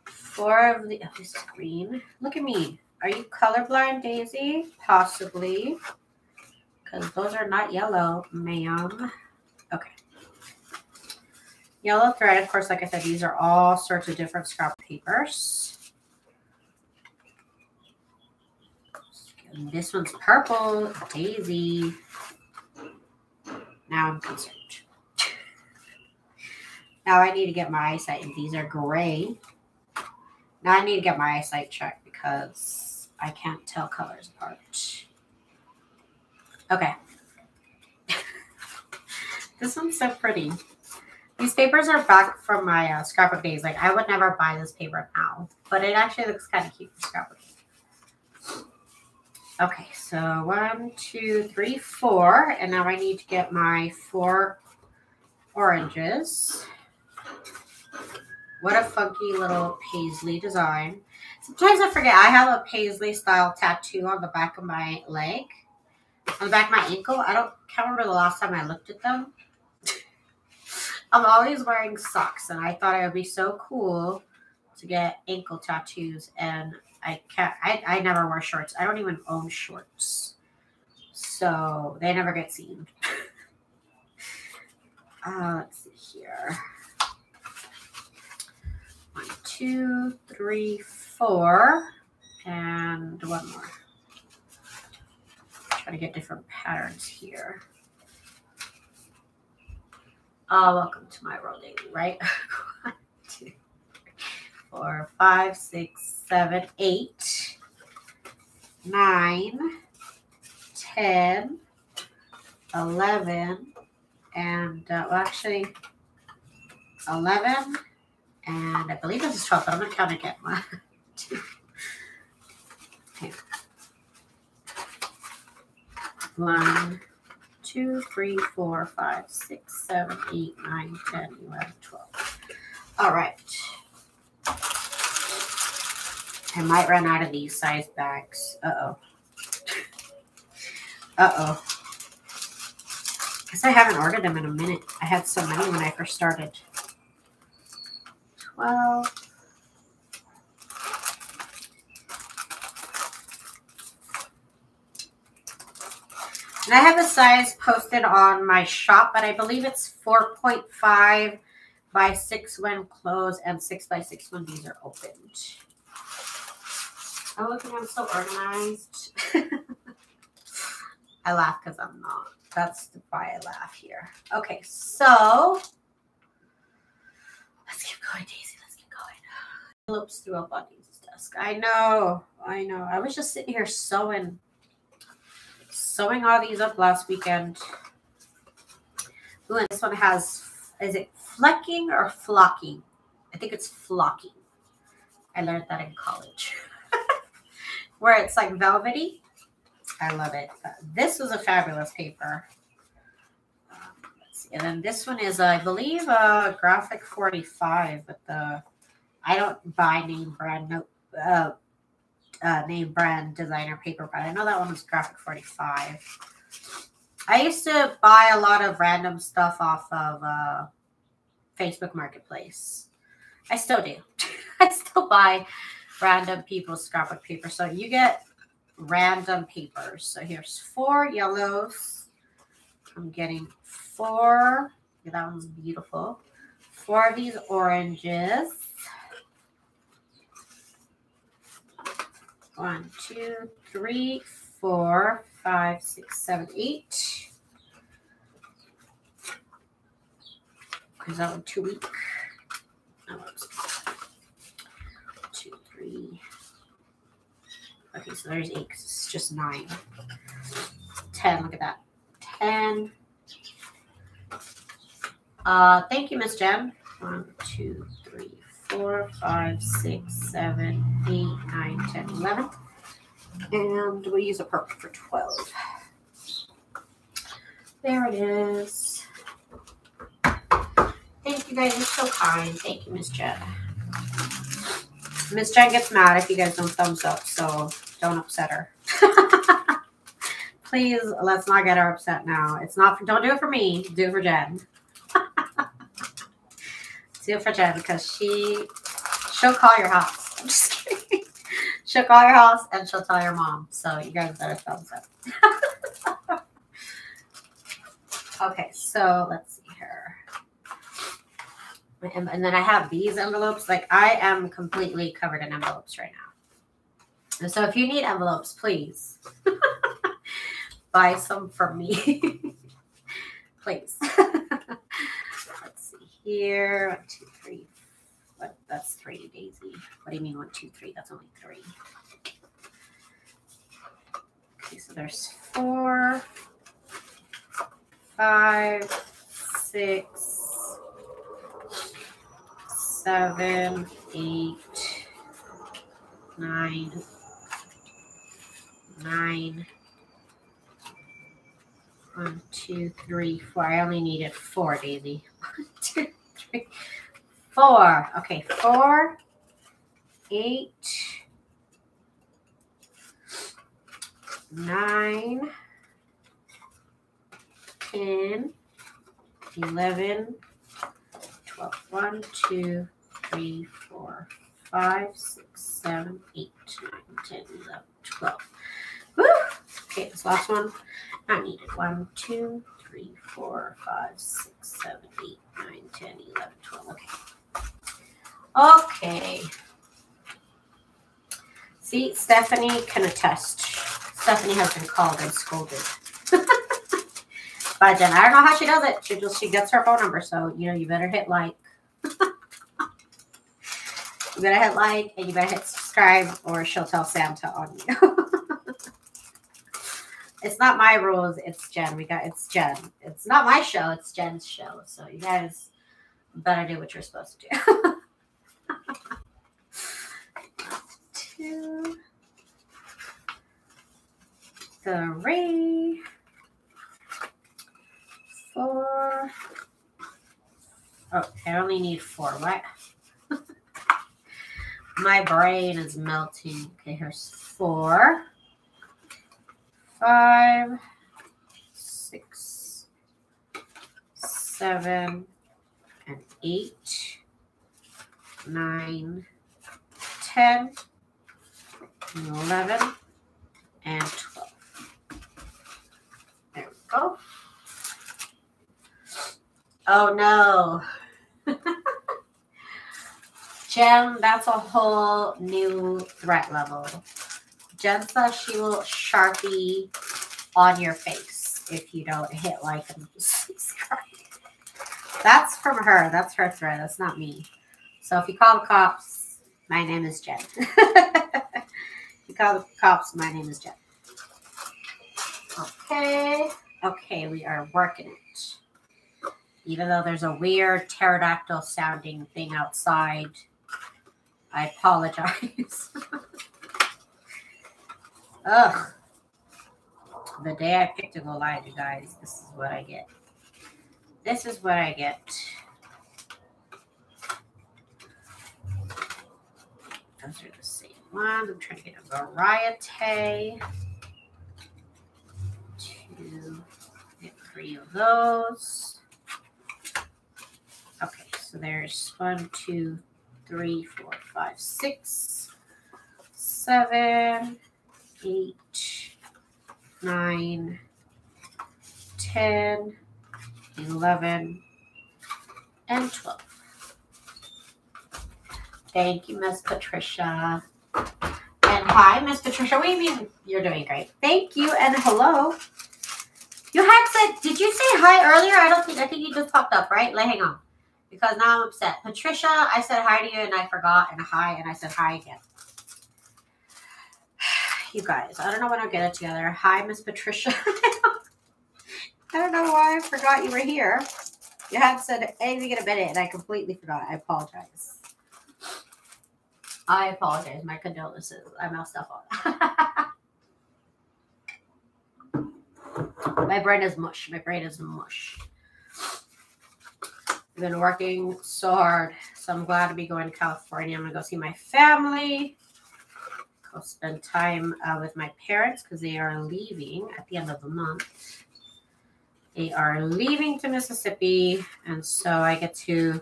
four of the. Oh, this is green. Look at me. Are you colorblind, Daisy? Possibly. Because those are not yellow, ma'am. Okay. Yellow thread, of course, like I said, these are all sorts of different scrap papers. This one's purple, Daisy. Now I'm concerned. Now I need to get my eyesight, these are gray. Now I need to get my eyesight checked because I can't tell colors apart. Okay. [LAUGHS] This one's so pretty. These papers are back from my uh, scrapbook days. Like I would never buy this paper now, but it actually looks kind of cute for scrapbook. Okay, so one, two, three, four, and now I need to get my four oranges. What a funky little paisley design. Sometimes I forget I have a paisley style tattoo on the back of my leg, on the back of my ankle. I don't can't remember the last time I looked at them. [LAUGHS] I'm always wearing socks, and I thought it would be so cool to get ankle tattoos. And I can't. I, I never wear shorts. I don't even own shorts, so they never get seen. [LAUGHS] uh, let's see here. Two, three, four, and one more. Try to get different patterns here. Uh, welcome to my world, right? [LAUGHS] One, two, four, five, six, seven, eight, nine, ten, eleven, and uh, well, actually, eleven, and I believe this is twelve. But I'm gonna count again. One, two, okay. One, two, three, four, five, six, seven, eight, nine, 10, 11, 12. All right. I might run out of these size bags. Uh-oh. Uh-oh. Guess I haven't ordered them in a minute. I had so many when I first started. 12. And I have the size posted on my shop, but I believe it's 4.5 by 6 when closed and 6 by 6 when these are opened. Oh, look I'm so organized. [LAUGHS] I laugh because I'm not. That's why I laugh here. Okay, so let's keep going, Daisy. Let's keep going. [SIGHS] Loops threw up on Daisy's desk. I know. I know. I was just sitting here sewing sewing all these up last weekend. Ooh, and this one has, is it flecking or flocking? I think it's flocking. I learned that in college. [LAUGHS] Where it's like velvety. I love it. This was a fabulous paper. And then this one is, I believe, a graphic 45 but the, I don't buy name brand note, uh, uh, name brand designer paper, but I know that one was graphic 45. I used to buy a lot of random stuff off of uh, Facebook Marketplace. I still do. [LAUGHS] I still buy random people's scrapbook paper. So you get random papers. So here's four yellows. I'm getting four. That one's beautiful. Four of these oranges. One, two, three, four, five, six, seven, eight. Because that one too weak? Two, three. Okay, so there's eight because it's just nine. Ten, look at that. Ten. Uh, thank you, Miss Jen. One, two, three, four, five, six, seven, eight, nine, ten, eleven. And we'll use a purple for 12. There it is. Thank you guys. You're so kind. Thank you, Miss Jen. Miss Jen gets mad if you guys don't thumbs up, so don't upset her. [LAUGHS] Please, let's not get her upset now. It's not. For, don't do it for me. Do it for Jen. Do for Jen because she she'll call your house. [LAUGHS] I'm just kidding. she'll call your house and she'll tell your mom. So you guys better thumbs up. [LAUGHS] okay, so let's see here. And then I have these envelopes. Like I am completely covered in envelopes right now. So if you need envelopes, please [LAUGHS] buy some for me. please. Here. One, two, three. What? That's three, Daisy. What do you mean one, two, three? That's only three. Okay, so there's four, five, six, seven, eight, nine, nine. One, two, three, four. I only needed four, Daisy. [LAUGHS] Four. Okay, four, eight, nine, ten, eleven, twelve. One, two, three, four, five, six, seven, eight, nine, ten, eleven, twelve. Okay, this last one. I needed one, two, three, four, five, six, seven, eight, nine, ten, eleven, twelve. Okay. Okay. See, Stephanie can attest. Stephanie has been called and scolded. [LAUGHS] By Jen. I don't know how she does it. She just she gets her phone number, so you know you better hit like. [LAUGHS] you better hit like and you better hit subscribe, or she'll tell Santa on you. [LAUGHS] it's not my rules. It's Jen. We got it's Jen. It's not my show. It's Jen's show. So you guys better do what you're supposed to do. [LAUGHS] Two, three, four. Oh, I only need four. What? [LAUGHS] my brain is melting. Okay, here's four five, six, seven, and eight, nine, ten, eleven, and eleven, and twelve. There we go. Oh no. [LAUGHS] Jen, that's a whole new threat level. Says she will Sharpie on your face if you don't hit like and [LAUGHS] subscribe. That's from her. That's her thread. That's not me. So if you call the cops, my name is Jen. [LAUGHS] if you call the cops, my name is Jen. Okay. Okay, we are working it. Even though there's a weird pterodactyl sounding thing outside, I apologize. [LAUGHS] Ugh. The day I picked to go you guys, this is what I get. This is what I get. Those are the same ones. I'm trying to get a variety. Two, get three of those. Okay, so there's one, two, three, four, five, six, seven, eight, nine, 10, 11, and 12. Thank you, Miss Patricia. And hi, Miss Patricia. What do you mean? You're doing great. Thank you, and hello. You had said, did you say hi earlier? I don't think, I think you just popped up, right? Like, hang on. Because now I'm upset. Patricia, I said hi to you and I forgot, and hi, and I said hi again you guys. I don't know when I'll get it together. Hi, Miss Patricia. [LAUGHS] I don't know why I forgot you were here. You had said anything in a minute, and I completely forgot. I apologize. I apologize. My condolences. I messed up on [LAUGHS] My brain is mush. My brain is mush. I've been working so hard, so I'm glad to be going to California. I'm gonna go see my family. I'll spend time uh, with my parents because they are leaving at the end of the month. They are leaving to Mississippi, and so I get to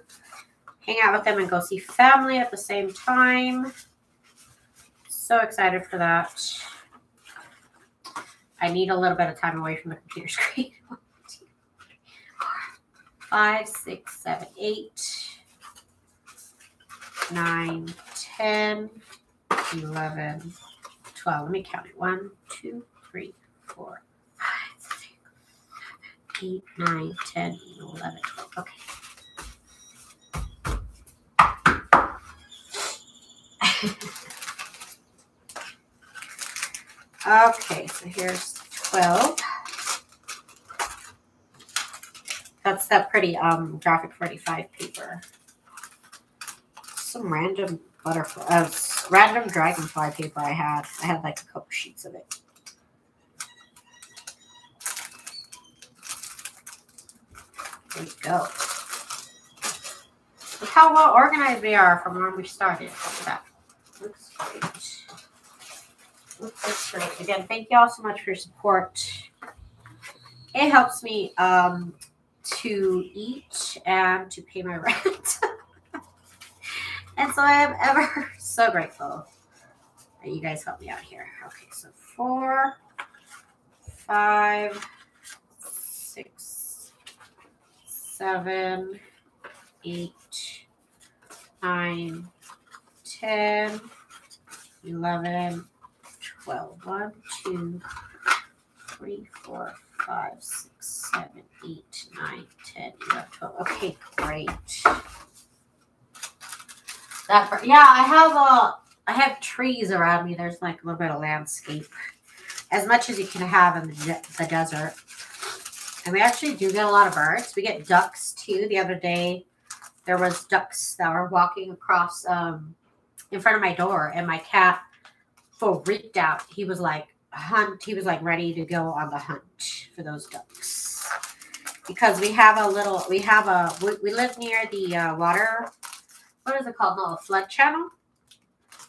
hang out with them and go see family at the same time. So excited for that. I need a little bit of time away from the computer [LAUGHS] screen. Five, six, seven, eight, nine, ten. 11, 12. Let me count it. 1, 2, 3, 4, 5, 6, 7, 8, 9, 10, 11, 12. Okay. okay, so here's 12. That's that pretty um graphic 45 paper. Some random butterfly, uh, random dragonfly paper I had. I had like a couple sheets of it. There you go. Look how well organized we are from where we started. That. Looks great. Looks great. Again, thank you all so much for your support. It helps me um, to eat and to pay my [LAUGHS] rent. and so I have ever so grateful that you guys help me out here. Okay, so four, five, six, seven, eight, nine, ten, eleven, twelve. One, two, three, four, five, six, seven, eight, nine, ten, eleven, twelve. Okay, great. That yeah, I have a I have trees around me. There's like a little bit of landscape, as much as you can have in the, the desert. And we actually do get a lot of birds. We get ducks too. The other day, there was ducks that were walking across um, in front of my door, and my cat freaked out. He was like hunt. He was like ready to go on the hunt for those ducks because we have a little. We have a. We, we live near the uh, water. What is it called? No, flood channel.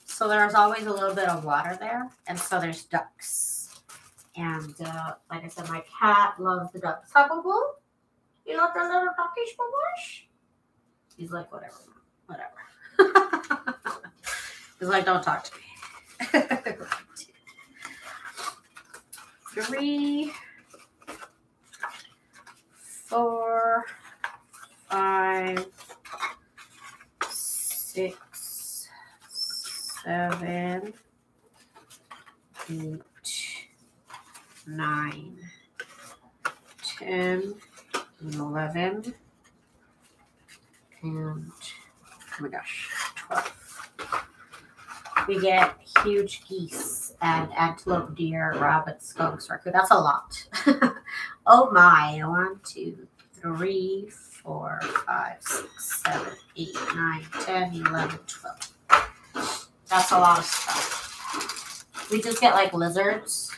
So there's always a little bit of water there, and so there's ducks. And uh, like I said, my cat loves the ducks. Huckleberry, you love the little duckish bush? He's like, whatever, whatever. [LAUGHS] He's like, don't talk to me. [LAUGHS] Three, four, five, six, seven, eight, nine, ten, eleven and oh my gosh, 12. We get huge geese and antelope, deer, rabbits, skunks, raccoon. That's a lot. [LAUGHS] oh my. One, two, three, four, five, six, seven, eight, nine, 10, 11, 12. That's a lot of stuff. We just get like lizards.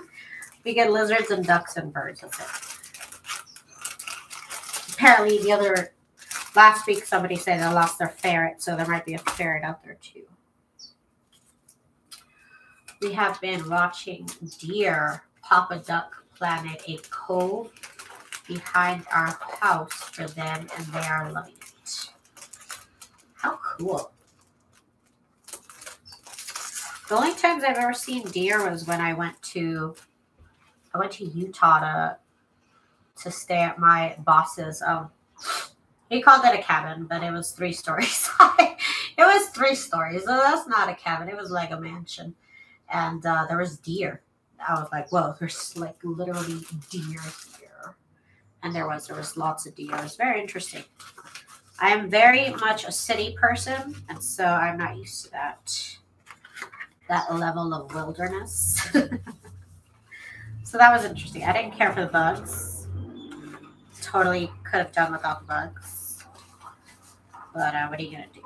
[LAUGHS] we get lizards and ducks and birds. That's it. Apparently, the other Last week, somebody said they lost their ferret, so there might be a ferret out there too. We have been watching deer Papa Duck Planet, a cove behind our house for them, and they are loving it. How cool. The only times I've ever seen deer was when I went to I went to Utah to to stay at my boss's um he called it a cabin, but it was three [LAUGHS] stories. high. it was three stories. So that's not a cabin. It was like a mansion. And uh, there was deer. I was like, whoa, there's like literally deer here. And there was, there was lots of deer. It was very interesting. I am very much a city person, and so I'm not used to that that level of wilderness. [LAUGHS] so that was interesting. I didn't care for the bugs. Totally could have done without the bugs. But uh, what are you to do?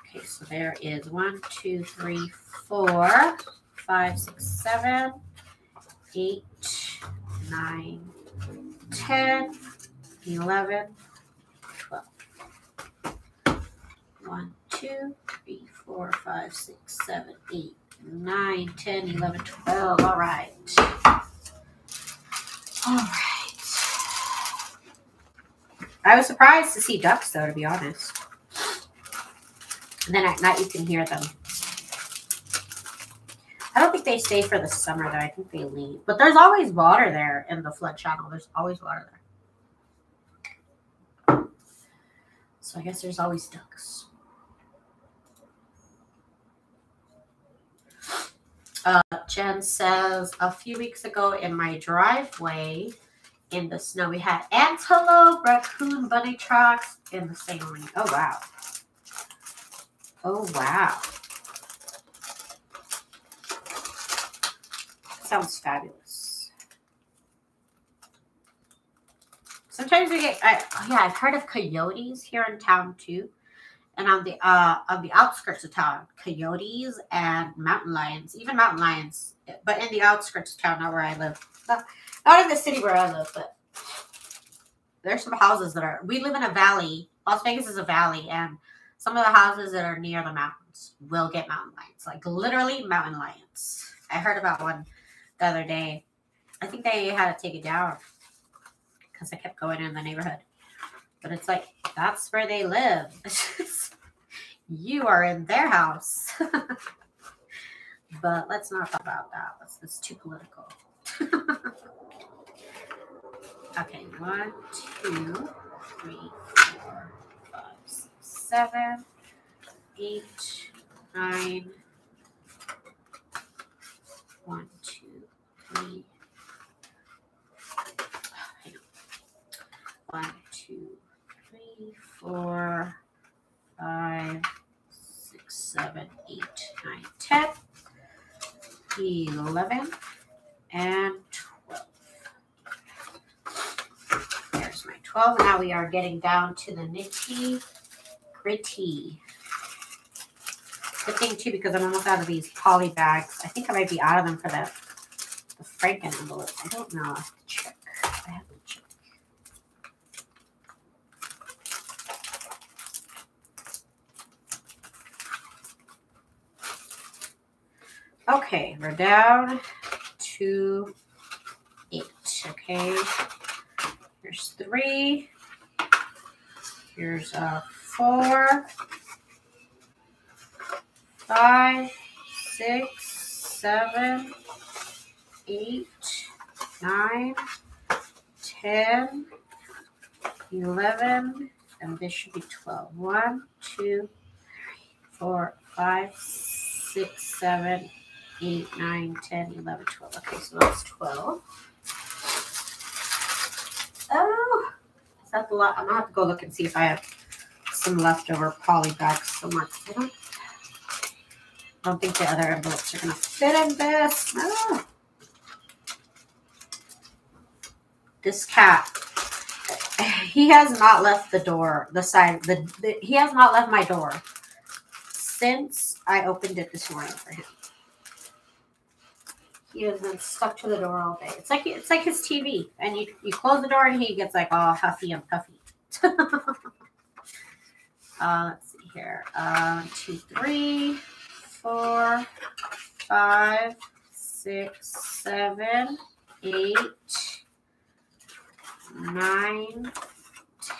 Okay, so there is one, two, three, four, five, six, seven, eight, nine, ten, eleven, twelve. One, two, three, four, five, six, seven, eight, nine, ten, eleven, twelve. All right. All right. I was surprised to see ducks, though, to be honest. And then at night you can hear them. I don't think they stay for the summer, though. I think they leave. But there's always water there in the flood channel. There's always water there. So I guess there's always ducks. Uh, Jen says, a few weeks ago in my driveway, in the snow. We had antelope, raccoon, bunny tracks in the same ring. Oh, wow. Oh, wow. Sounds fabulous. Sometimes we get. Yeah, I've heard of coyotes here in town too, and on the uh on the outskirts of town, coyotes and mountain lions, even mountain lions, but in the outskirts of town, not where I live, not in the city where I live, but there's some houses that are. We live in a valley. Las Vegas is a valley, and some of the houses that are near the mountains will get mountain lions, like literally mountain lions. I heard about one the other day. I think they had to take it down because I kept going in the neighborhood. But it's like that's where they live. [LAUGHS] you are in their house. [LAUGHS] but let's not talk about that. That's, that's too political. [LAUGHS] okay, one, two, three, four, five, six, seven, eight, nine. One, three. One, two, three, four, five, six, seven, eight, nine, ten, eleven, and twelve. There's my twelve. Now we are getting down to the nitty gritty. Good thing too, because I'm almost out of these poly bags. I think I might be out of them for the the Franken envelopes. I don't know. I have to check. I have to check. Okay, we're down to eight. Okay, here's three. Here's a four, five, six, seven, eight, nine, ten, eleven, and this should be twelve. One, two, three, four, five, six, seven, eight, nine, ten, eleven, twelve. Okay, so that's twelve. Oh, is that the lot? I'm gonna have to go look and see if I have some leftover poly bags somewhere. I don't, I don't think the other envelopes are gonna fit in this. No. This cat, he has not left the door, the side, the, the he has not left my door since I opened it this morning for him. He has been stuck to the door all day. It's like it's like his TV, and you you close the door and he gets like all huffy and puffy. [LAUGHS] uh, let's see here. Uh, two, three, four, five, six, seven, eight, nine,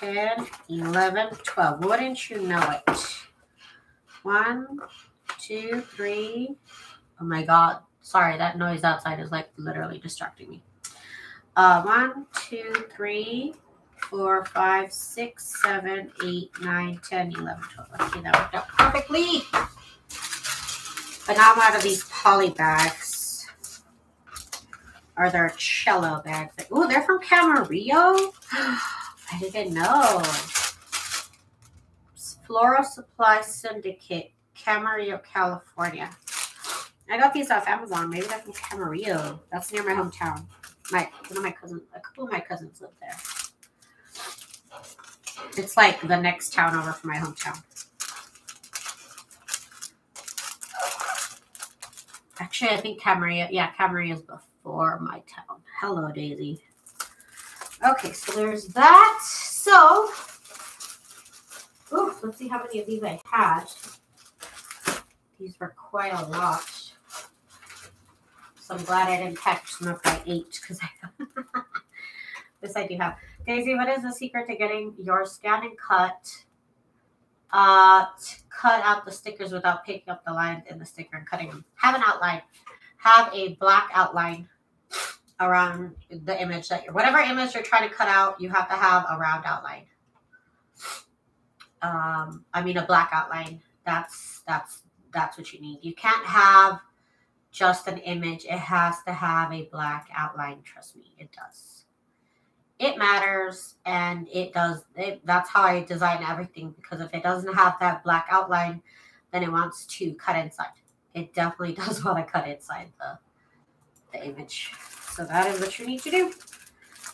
ten, eleven, twelve. Wouldn't you know it? One, two, three. Oh my God. Sorry, that noise outside is like literally distracting me. Uh, one, two, three, four, five, six, seven, eight, nine, ten, eleven, twelve. Okay, that worked out perfectly. But now I'm out of these poly bags. Are there cello bags? Oh, they're from Camarillo? [GASPS] I didn't know. Floral Supply Syndicate, Camarillo, California. I got these off Amazon. Maybe they're from Camarillo. That's near my hometown. My one of my cousins, a couple of my cousins live there. It's like the next town over from my hometown. Actually, I think Camarillo. Yeah, Camarillo is before my town. Hello, Daisy. Okay, so there's that. So, ooh, let's see how many of these I had. These were quite a lot. So I'm glad I didn't catch them up by eight because I [LAUGHS] this I do have. Daisy, what is the secret to getting your scan and cut uh cut out the stickers without picking up the lines in the sticker and cutting them? Have an outline. Have a black outline around the image that you're whatever image you're trying to cut out, you have to have a round outline. Um, I mean a black outline. That's that's that's what you need. You can't have just an image. It has to have a black outline. Trust me, it does. It matters and it does. It, that's how I design everything because if it doesn't have that black outline, then it wants to cut inside. It definitely [LAUGHS] does want to cut inside the, the image. So that is what you need to do.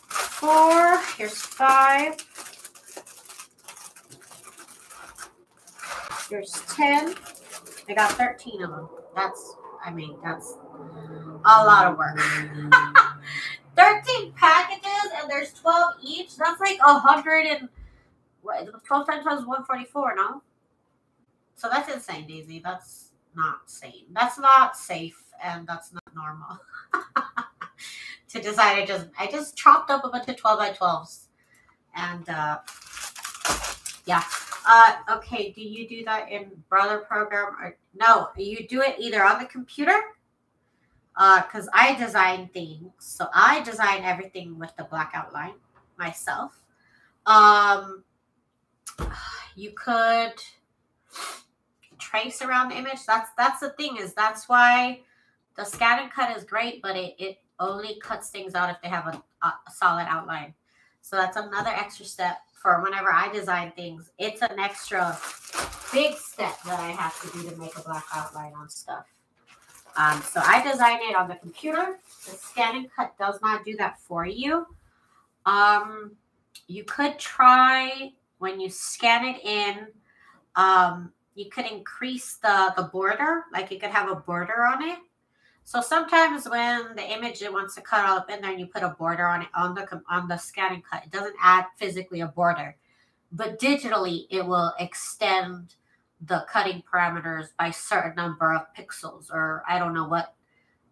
four. Here's five. Here's 10. I got 13 of them. That's, I mean, that's a lot of work. [LAUGHS] 13 packages and there's 12 each. That's like a 100 and, what, 12 times 12 is 144, no? So that's insane, Daisy. That's not sane. That's not safe and that's not normal. [LAUGHS] to decide I just I just chopped up a bunch of 12 by 12s. And uh yeah. Uh okay, do you do that in brother program or no, you do it either on the computer uh because I design things. So I design everything with the black outline myself. Um [SIGHS] you could trace around the image. That's that's the thing is that's why the scan and cut is great, but it, it only cuts things out if they have a, a solid outline. So that's another extra step for whenever I design things. It's an extra big step that I have to do to make a black outline on stuff. Um, so I design it on the computer. The scan and cut does not do that for you. Um, you could try when you scan it in, um, you could increase the, the border, like you could have a border on it. So sometimes when the image it wants to cut all up in there and you put a border on it on the on the scan and cut, it doesn't add physically a border, but digitally it will extend the cutting parameters by certain number of pixels or I don't know what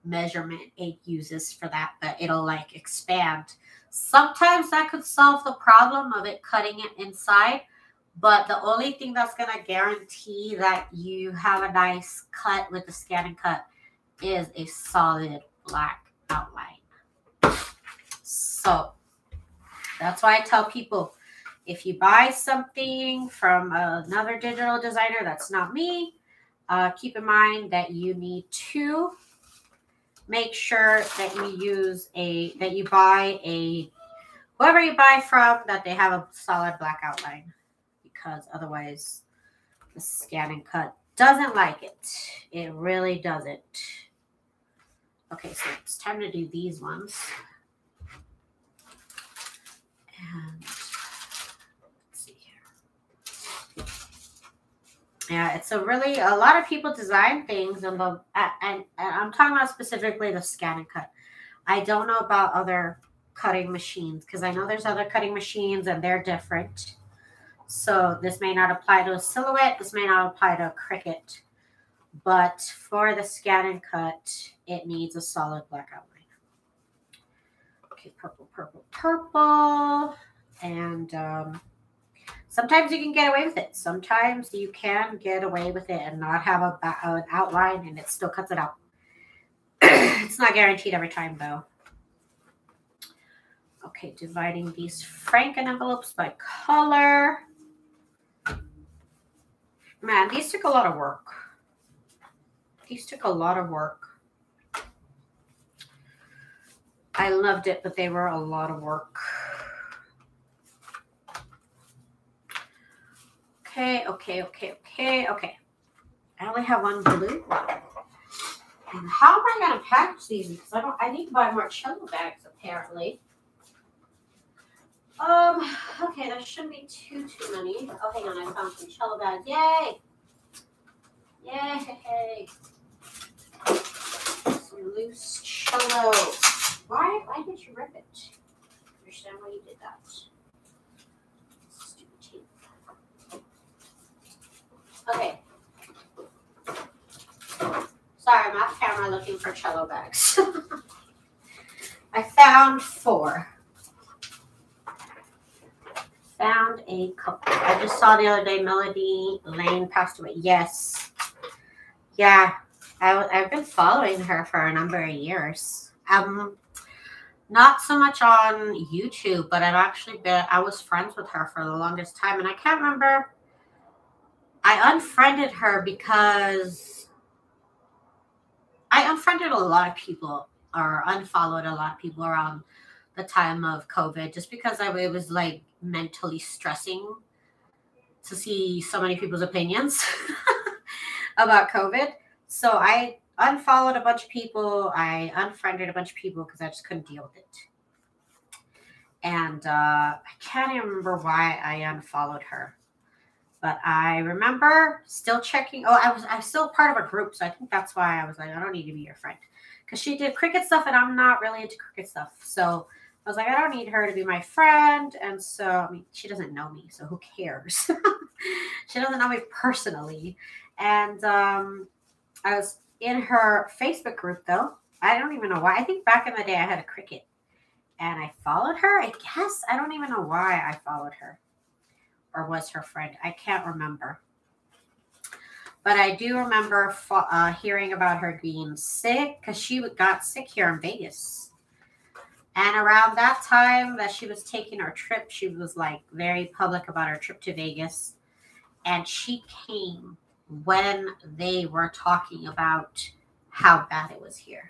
measurement it uses for that, but it'll like expand. Sometimes that could solve the problem of it cutting it inside, but the only thing that's going to guarantee that you have a nice cut with the scan and cut is a solid black outline. So that's why I tell people if you buy something from another digital designer that's not me, uh, keep in mind that you need to make sure that you use a that you buy a whoever you buy from that they have a solid black outline because otherwise the scan and cut doesn't like it. It really doesn't. Okay, so it's time to do these ones. And let's see here. Yeah, it's a really a lot of people design things and the and, and I'm talking about specifically the scan and cut. I don't know about other cutting machines because I know there's other cutting machines and they're different. So this may not apply to a silhouette. This may not apply to a Cricut, But for the scan and cut, it needs a solid black outline. Okay, purple, purple, purple. And um, sometimes you can get away with it. Sometimes you can get away with it and not have a, an outline and it still cuts it out. [CLEARS THROAT] it's not guaranteed every time though. Okay, dividing these Franken envelopes by color. Man, these took a lot of work. These took a lot of work. I loved it, but they were a lot of work. Okay, okay, okay, okay, okay. I only have one blue one. And how am I gonna package these? Because I don't I need to buy more cello bags apparently. Um, okay, there shouldn't be too too many. Oh hang on, I found some cello bags. Yay! Yay! Some loose cello. Why? Why did you rip it? Understand why you did that? Okay. Sorry, I'm off camera looking for cello bags. [LAUGHS] I found four. Found a couple. I just saw the other day Melody Lane passed away. Yes. Yeah, I, I've been following her for a number of years. Um, not so much on YouTube, but I've actually been, I was friends with her for the longest time. And I can't remember, I unfriended her because I unfriended a lot of people or unfollowed a lot of people around the time of COVID just because I, it was like mentally stressing to see so many people's opinions [LAUGHS] about COVID. So I unfollowed a bunch of people. I unfriended a bunch of people because I just couldn't deal with it. And uh, I can't even remember why I unfollowed her. But I remember still checking. Oh, I was I was still part of a group, so I think that's why I was like, I don't need to be your friend. Because she did Cricut stuff and I'm not really into Cricut stuff. So I was like, I don't need her to be my friend. And so, I mean, she doesn't know me, so who cares? [LAUGHS] she doesn't know me personally. And um, I was in her Facebook group, though. I don't even know why. I think back in the day, I had a Cricut and I followed her. I guess I don't even know why I followed her or was her friend. I can't remember. But I do remember uh, hearing about her being sick because she got sick here in Vegas and around that time that she was taking her trip, she was like very public about her trip to Vegas. And she came when they were talking about how bad it was here.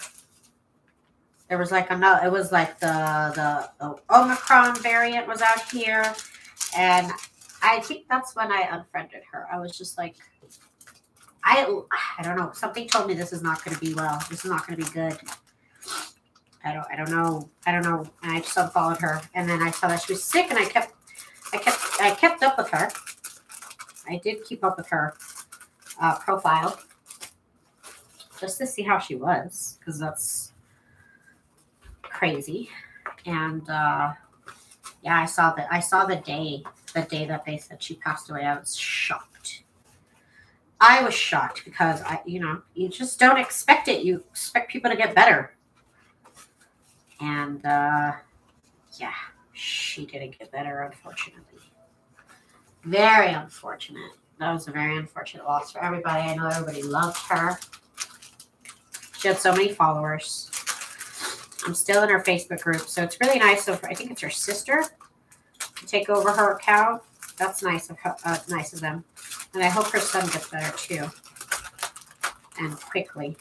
There was like another, it was like the, the, the Omicron variant was out here. And I think that's when I unfriended her. I was just like, I, I don't know. Something told me this is not going to be well. This is not going to be good. I don't I don't know I don't know. And I just unfollowed her, and then I saw that she was sick, and I kept I kept I kept up with her. I did keep up with her uh, profile just to see how she was, because that's crazy. And uh, yeah, I saw that. I saw the day the day that they said she passed away. I was shocked. I was shocked because I, you know, you just don't expect it. You expect people to get better and uh, yeah, she didn't get better, unfortunately. Very unfortunate. That was a very unfortunate loss for everybody. I know everybody loved her. She had so many followers. I'm still in her Facebook group, so it's really nice. So I think it's her sister take over her account. That's nice of her, uh, nice of them, and I hope her son gets better too, and quickly.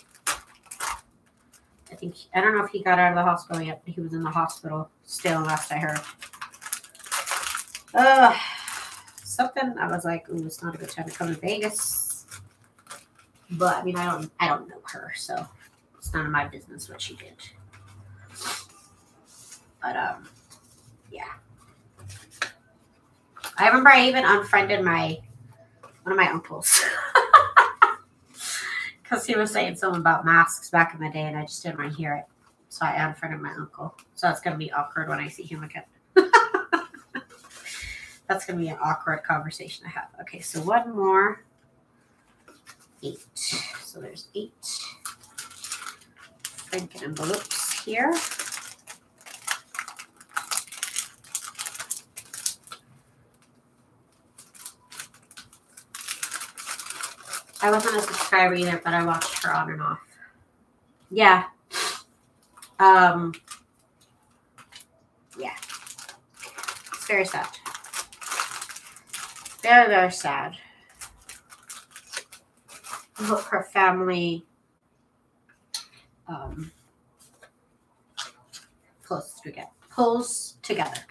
I think I don't know if he got out of the hospital yet, but he was in the hospital still last I heard. Uh something I was like, ooh, it's not a good time to come to Vegas. But I mean I don't I don't know her, so it's none of my business what she did. But um yeah. I remember I even unfriended my one of my uncles. [LAUGHS] because he was saying something about masks back in the day, and I just didn't want to hear it. So I unfriended my uncle. So that's gonna be awkward when I see him again. [LAUGHS] That's gonna be an awkward conversation I have. Okay, so one more. Eight. So there's eight Franken envelopes here. I wasn't a subscriber either, but I watched her on and off. Yeah. Um. Yeah. It's very sad. Very, very sad. Hope her family um, pulls together. Pulls together.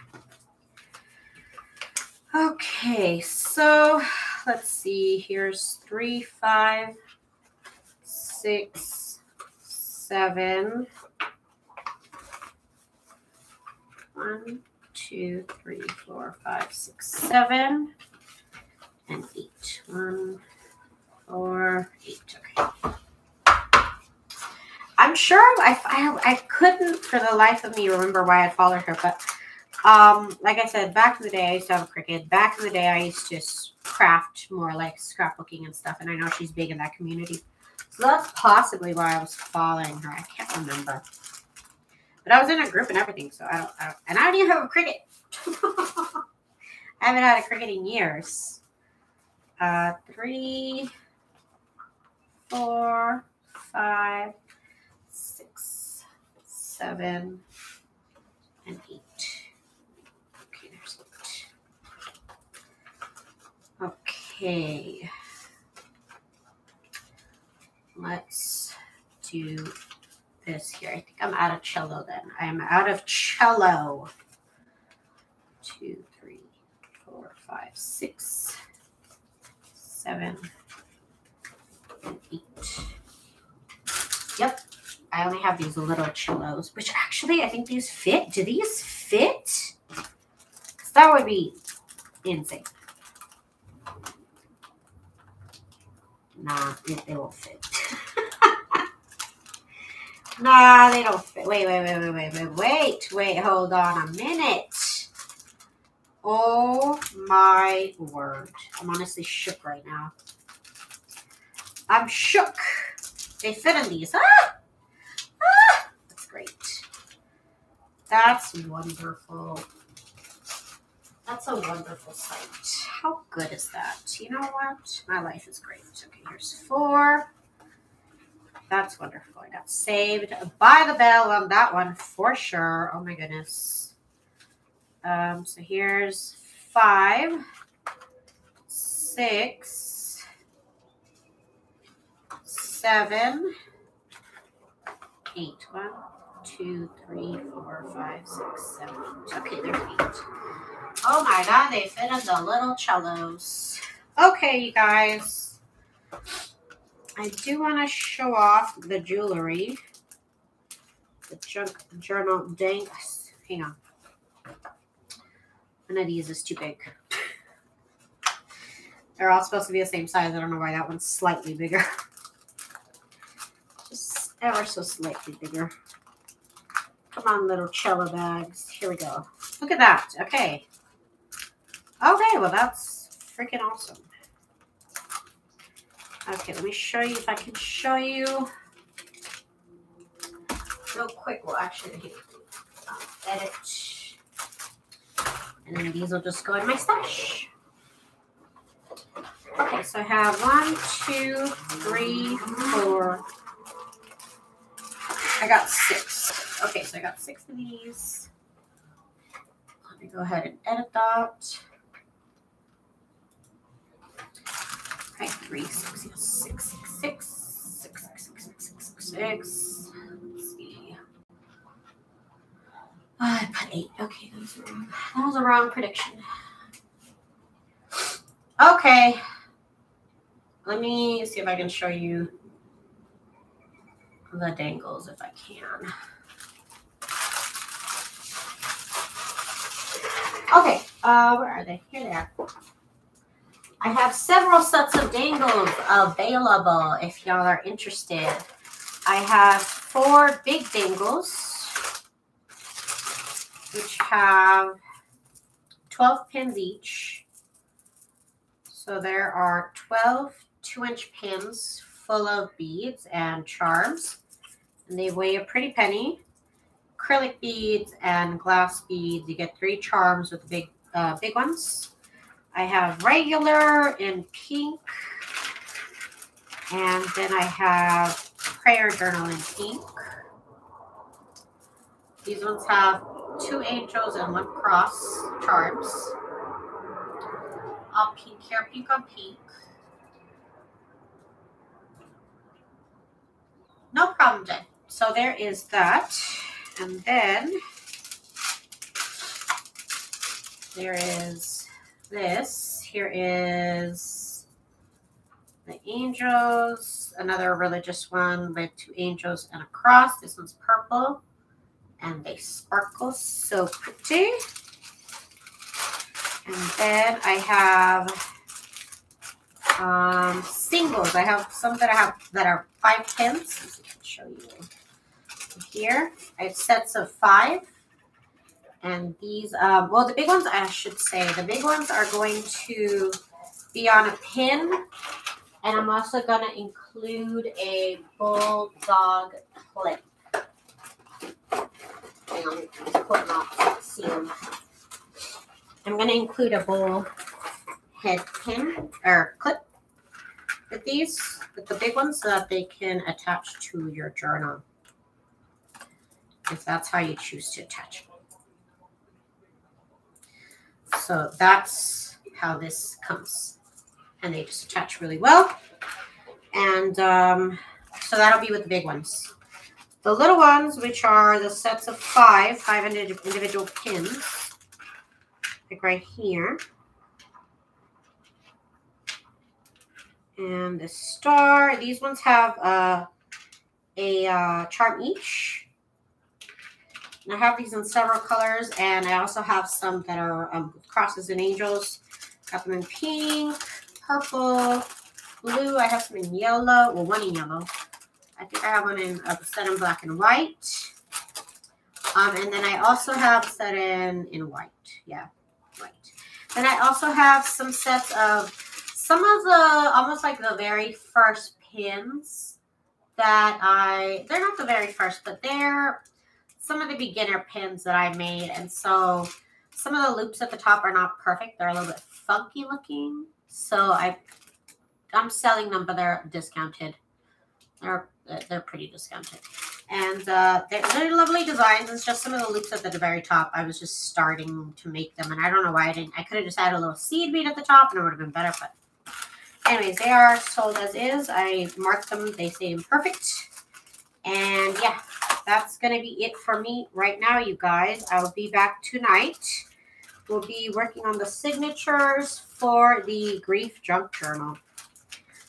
Okay, so let's see. Here's three, five, six, seven. One, two, three, four, five, six, seven, and eight. One, four, eight. Okay. I'm sure I, I, I couldn't for the life of me remember why I followed her, but um, like I said, back in the day, I used to have a Cricut. Back in the day, I used to craft more like scrapbooking and stuff, and I know she's big in that community. So that's possibly why I was following her. I can't remember. But I was in a group and everything, so I don't, I don't and I don't even have a Cricut. [LAUGHS] I haven't had a Cricut in years. Uh, three, four, five, six, seven, and eight. Okay. Let's do this here. I think I'm out of cello then. I'm out of cello. Two, three, four, five, six, seven, eight. Yep. I only have these little cellos, which actually I think these fit. Do these fit? That would be insane. Nah, they won't fit. nah, they don't fit. Wait, wait, wait, wait, wait, wait, wait, wait, hold on a minute. Oh my word. I'm honestly shook right now. I'm shook. They fit in these. Ah! Ah! That's great. That's wonderful. That's a wonderful sight. How good is that? You know what? My life is great. Okay, here's four. That's wonderful. I got saved by the bell on that one for sure. Oh my goodness. Um, so here's five, six, seven, eight. One, two, three, four, five, six, seven. Okay, there's eight. Oh my god, they fit in the little cellos. Okay, you guys. I do want to show off the jewelry. The junk journal danks. Hang on. One of these is too big. They're all supposed to be the same size. I don't know why that one's slightly bigger. [LAUGHS] Just ever so slightly bigger. Come on, little cello bags. Here we go. Look at that. Okay. Okay, well, that's freaking awesome. Okay, let me show you if I can show you real quick. We'll actually uh, edit. And then these will just go in my stash. Okay, so I have one, two, three, four. I got six. Okay, so I got six of these. Let me go ahead and edit that. Okay, three, six, six, six, six, six, six, six, six, six, six. Let's see. I put eight. Okay. That was a wrong prediction. Okay. Let me see if I can show you the dangles if I can. Okay, uh, where are they? Here they are. I have several sets of dangles available if y'all are interested. I have four big dangles, which have 12 pins each. So there are 12 two inch pins full of beads and charms. And they weigh a pretty penny. Acrylic beads and glass beads. You get three charms with the big, uh, big ones. I have regular in pink. And then I have prayer journal in pink. These ones have two angels and one cross charms. All pink here, pink on pink. No problem, Jen. So there is that. And then there is this. Here is the angels, another religious one with two angels and a cross. This one's purple and they sparkle so pretty. And then I have um, singles. I have some that I have that are five pins. I can show you here. I have sets of five. And these, um, well, the big ones, I should say, the big ones are going to be on a pin. And I'm also going to include a bulldog clip. I'm going to include a bull head pin or clip with these, with the big ones, so that they can attach to your journal. If that's how you choose to attach. So that's how this comes. And they just attach really well. And um, so that'll be with the big ones. The little ones, which are the sets of five, five individual pins, like right here. And the star, these ones have uh, a uh, charm each. And I have these in several colors, and I also have some that are um, crosses and angels. Got them in pink, purple, blue. I have some in yellow. Well, one in yellow. I think I have one in a set in black and white. Um, and then I also have set in, in white. Yeah, white. Then I also have some sets of some of the, almost like the very first pins that I, they're not the very first, but they're some of the beginner pins that I made. And so some of the loops at the top are not perfect. They're a little bit funky looking. So I, I'm selling them, but they're discounted. They're they're pretty discounted. And uh, they're, they're lovely designs. It's just some of the loops at the very top. I was just starting to make them, and I don't know why I didn't. I could have just added a little seed bead at the top, and it would have been better. But anyways, they are sold as is. I marked them. They say imperfect. And yeah, that's going to be it for me right now, you guys. I'll be back tonight. We'll be working on the signatures for the Grief Junk Journal.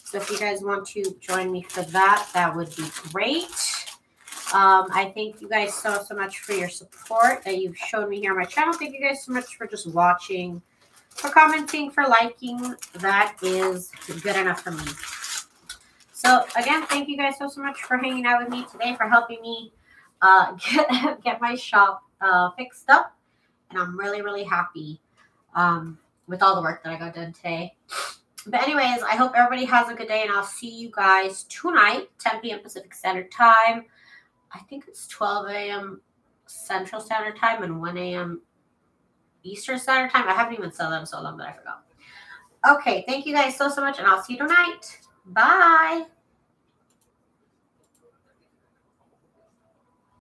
So if you guys want to join me for that, that would be great. Um, I thank you guys so, so much for your support that you've shown me here on my channel. Thank you guys so much for just watching, for commenting, for liking. That is good enough for me. So again, thank you guys so, so much for hanging out with me today, for helping me uh, [LAUGHS] get, get my shop uh, fixed up. And I'm really, really happy um, with all the work that I got done today. But anyways, I hope everybody has a good day, and I'll see you guys tonight, 10 p.m. Pacific Standard Time. I think it's 12 a.m. Central Standard Time and 1 a.m. Eastern Standard Time. I haven't even said them so long that I forgot. Okay, thank you guys so, so much, and I'll see you tonight. Bye.